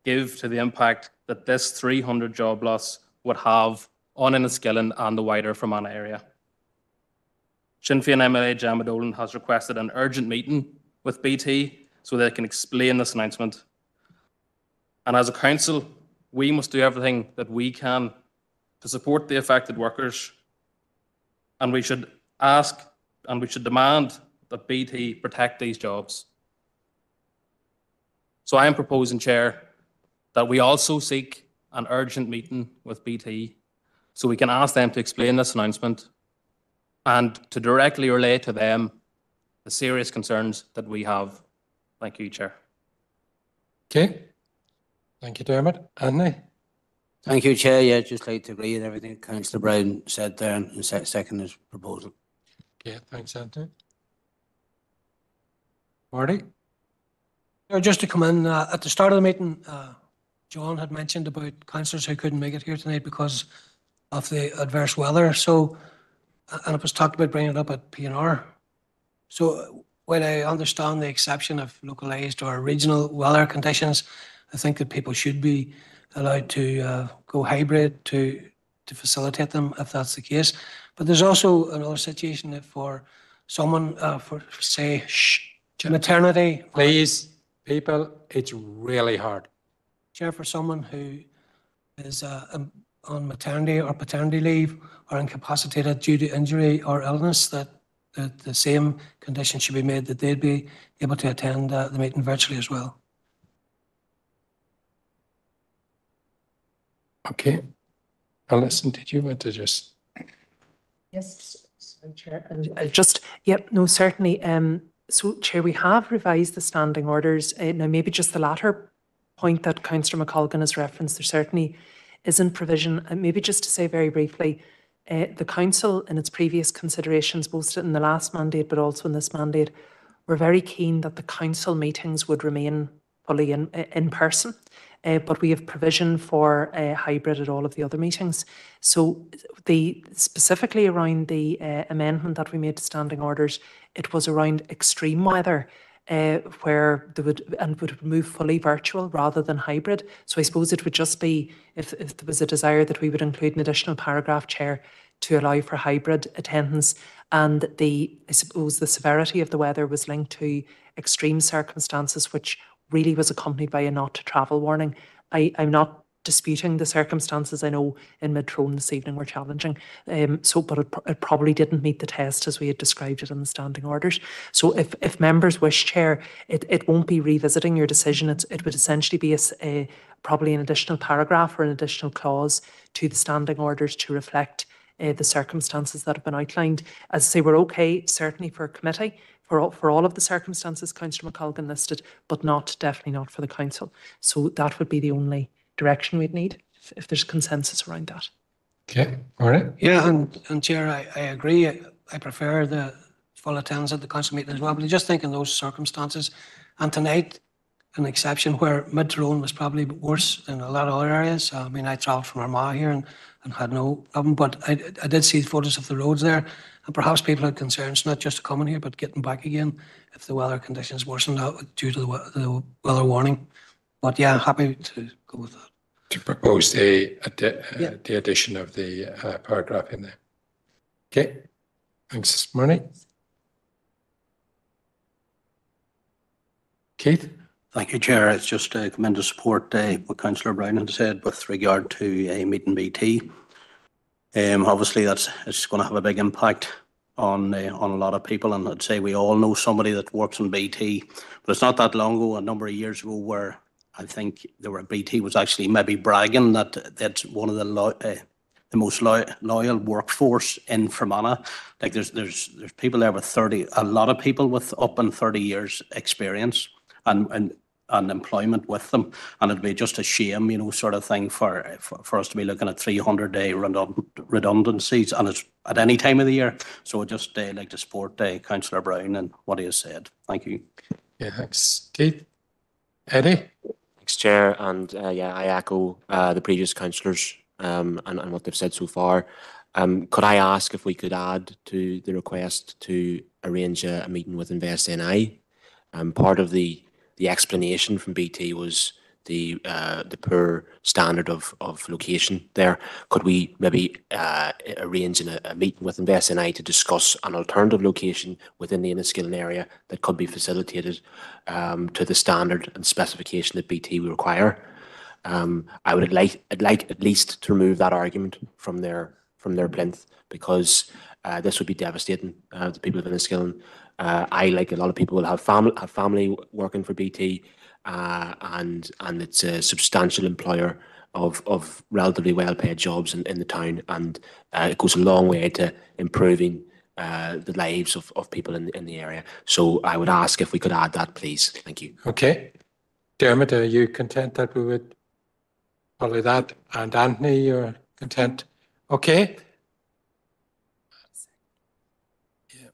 give to the impact that this 300 job loss would have on Enniskillen and the wider Fermanagh area? Sinn Féin MLA Gemma Dolan has requested an urgent meeting with BT so they can explain this announcement. And as a council, we must do everything that we can to support the affected workers. And we should ask and we should demand that BT protect these jobs. So I am proposing, Chair, that we also seek an urgent meeting with BT so we can ask them to explain this announcement and to directly relate to them the serious concerns that we have. Thank you, Chair. Okay. Thank you, Dermot. Anthony? Thank you, Chair. Yeah, just like to agree with everything Councillor Brown said there and se- second his proposal. Okay, thanks, Anthony. Marty? Yeah, Just to come in, uh, at the start of the meeting, uh, John had mentioned about councillors who couldn't make it here tonight because of the adverse weather, so, and it was talked about bringing it up at PNR. So while I understand the exception of localised or regional weather conditions, I think that people should be allowed to uh, go hybrid to, to facilitate them if that's the case. But there's also another situation that for someone, uh, for say, maternity. Please, people, it's really hard. Chair, for someone who is uh, um, on maternity or paternity leave or incapacitated due to injury or illness, that, that the same condition should be made that they'd be able to attend uh, the meeting virtually as well. Okay. Alison, did you want to just? Yes, Chair. And uh, just, yep, no, certainly. Um, so, Chair, we have revised the standing orders. Uh, now, maybe just the latter point that Councillor McColgan has referenced, there certainly isn't provision. And maybe just to say very briefly, uh, the council in its previous considerations, both in the last mandate but also in this mandate, were very keen that the council meetings would remain fully in, in person. Uh, but we have provision for uh, hybrid at all of the other meetings. So the specifically around the uh, amendment that we made to standing orders, it was around extreme weather. Uh, where they would and would move fully virtual rather than hybrid. So I suppose it would just be if, if there was a desire that we would include an additional paragraph chair to allow for hybrid attendance. And the I suppose the severity of the weather was linked to extreme circumstances, which really was accompanied by a not to travel warning. I, I'm not disputing the circumstances I know in Mid-Tyrone this evening were challenging. Um, so, but it, it probably didn't meet the test as we had described it in the standing orders. So if, if members wish, Chair, it, it won't be revisiting your decision. It's, it would essentially be a probably an additional paragraph or an additional clause to the standing orders to reflect uh, the circumstances that have been outlined. As I say, we're okay, certainly for a committee, for all, for all of the circumstances Councillor McColgan listed, but not, definitely not for the council. So that would be the only direction we'd need, if, if there's consensus around that. Okay, all right. Yeah, and, and Chair, I, I agree. I, I prefer the full attendance at the council meeting as well, but I just think in those circumstances, and tonight, an exception where mid Tyrone was probably worse than a lot of other areas. I mean, I travelled from Armagh here and, and had no problem, but I, I did see photos of the roads there, and perhaps people had concerns not just coming here but getting back again if the weather conditions worsened out due to the, the weather warning. But yeah, happy to go with that. To propose the, addi- Yeah. uh, the addition of the uh, paragraph in there. Okay, thanks, Marnie. Keith? Thank you, Chair. It's just uh, come in to support uh, what Councillor Brown had said with regard to uh, meeting BT. Um, obviously, that's it's going to have a big impact on uh, on a lot of people, and I'd say we all know somebody that works in BT. But it's not that long ago, a number of years ago, where I think there were BT was actually maybe bragging that that's one of the lo- uh, the most loyal, loyal workforce in Fermanagh. Like there's there's there's people there with thirty, a lot of people with up and thirty years experience and and and employment with them. And it'd be just a shame, you know, sort of thing for for, for us to be looking at three hundred day redundant, redundancies and it's at any time of the year. So I'd just uh, like to support uh, Councillor Brown and what he has said. Thank you. Yeah, thanks, Keith. Eddie? Thanks, Chair, and uh, yeah, I echo uh, the previous councillors um, and, and what they've said so far. Um, could I ask if we could add to the request to arrange a, a meeting with Invest NI? Um, part of the the explanation from BT was the uh, the poor standard of, of location there. Could we maybe uh, arrange in a, a meeting with Invest NI to discuss an alternative location within the Enniskillen area that could be facilitated um, to the standard and specification that BT require? Um, I would like I'd like at least to remove that argument from their from their plinth because uh, this would be devastating uh, to people of Enniskillen. Uh, I like a lot of people will have family have family working for BT, uh, and and it's a substantial employer of of relatively well paid jobs in, in the town, and uh, it goes a long way to improving uh, the lives of, of people in the, in the area. So I would ask if we could add that, please. Thank you. Okay. Dermot, are you content that we would follow that? And Anthony, you're content? Okay. Yeah.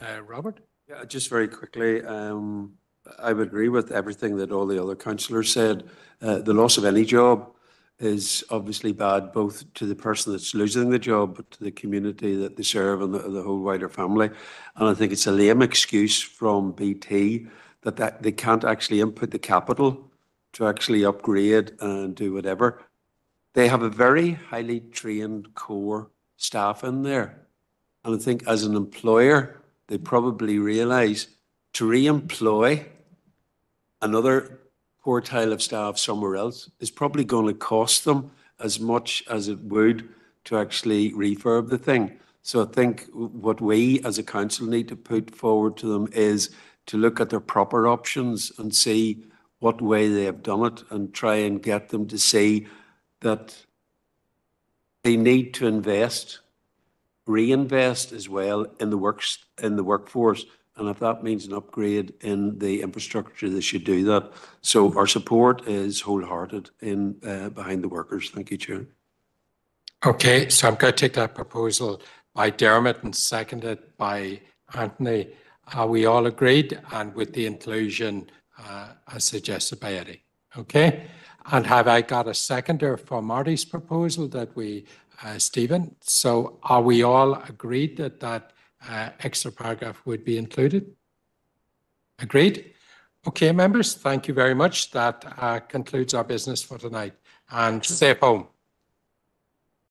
Uh, Robert? Yeah, just very quickly, um, I would agree with everything that all the other councillors said. Uh, the loss of any job is obviously bad, both to the person that's losing the job, but to the community that they serve and the, the whole wider family. And I think it's a lame excuse from BT that, that they can't actually input the capital to actually upgrade and do whatever. They have a very highly trained core staff in there. And I think as an employer, they probably realise to re-employ another quartile of staff somewhere else is probably going to cost them as much as it would to actually refurb the thing. So I think what we as a council need to put forward to them is to look at their proper options and see what way they have done it and try and get them to see that they need to invest, reinvest as well in the works in the workforce. And if that means an upgrade in the infrastructure, they should do that. So our support is wholehearted in uh, behind the workers. Thank you, Chair. Okay, so I'm going to take that proposal by Dermot and seconded by Anthony. Are we all agreed? And with the inclusion uh, as suggested by Eddie. Okay? And have I got a seconder for Marty's proposal that we, uh, Stephen? So are we all agreed that that uh, extra paragraph would be included? Agreed? Okay, members, thank you very much. That uh, concludes our business for tonight. And safe home.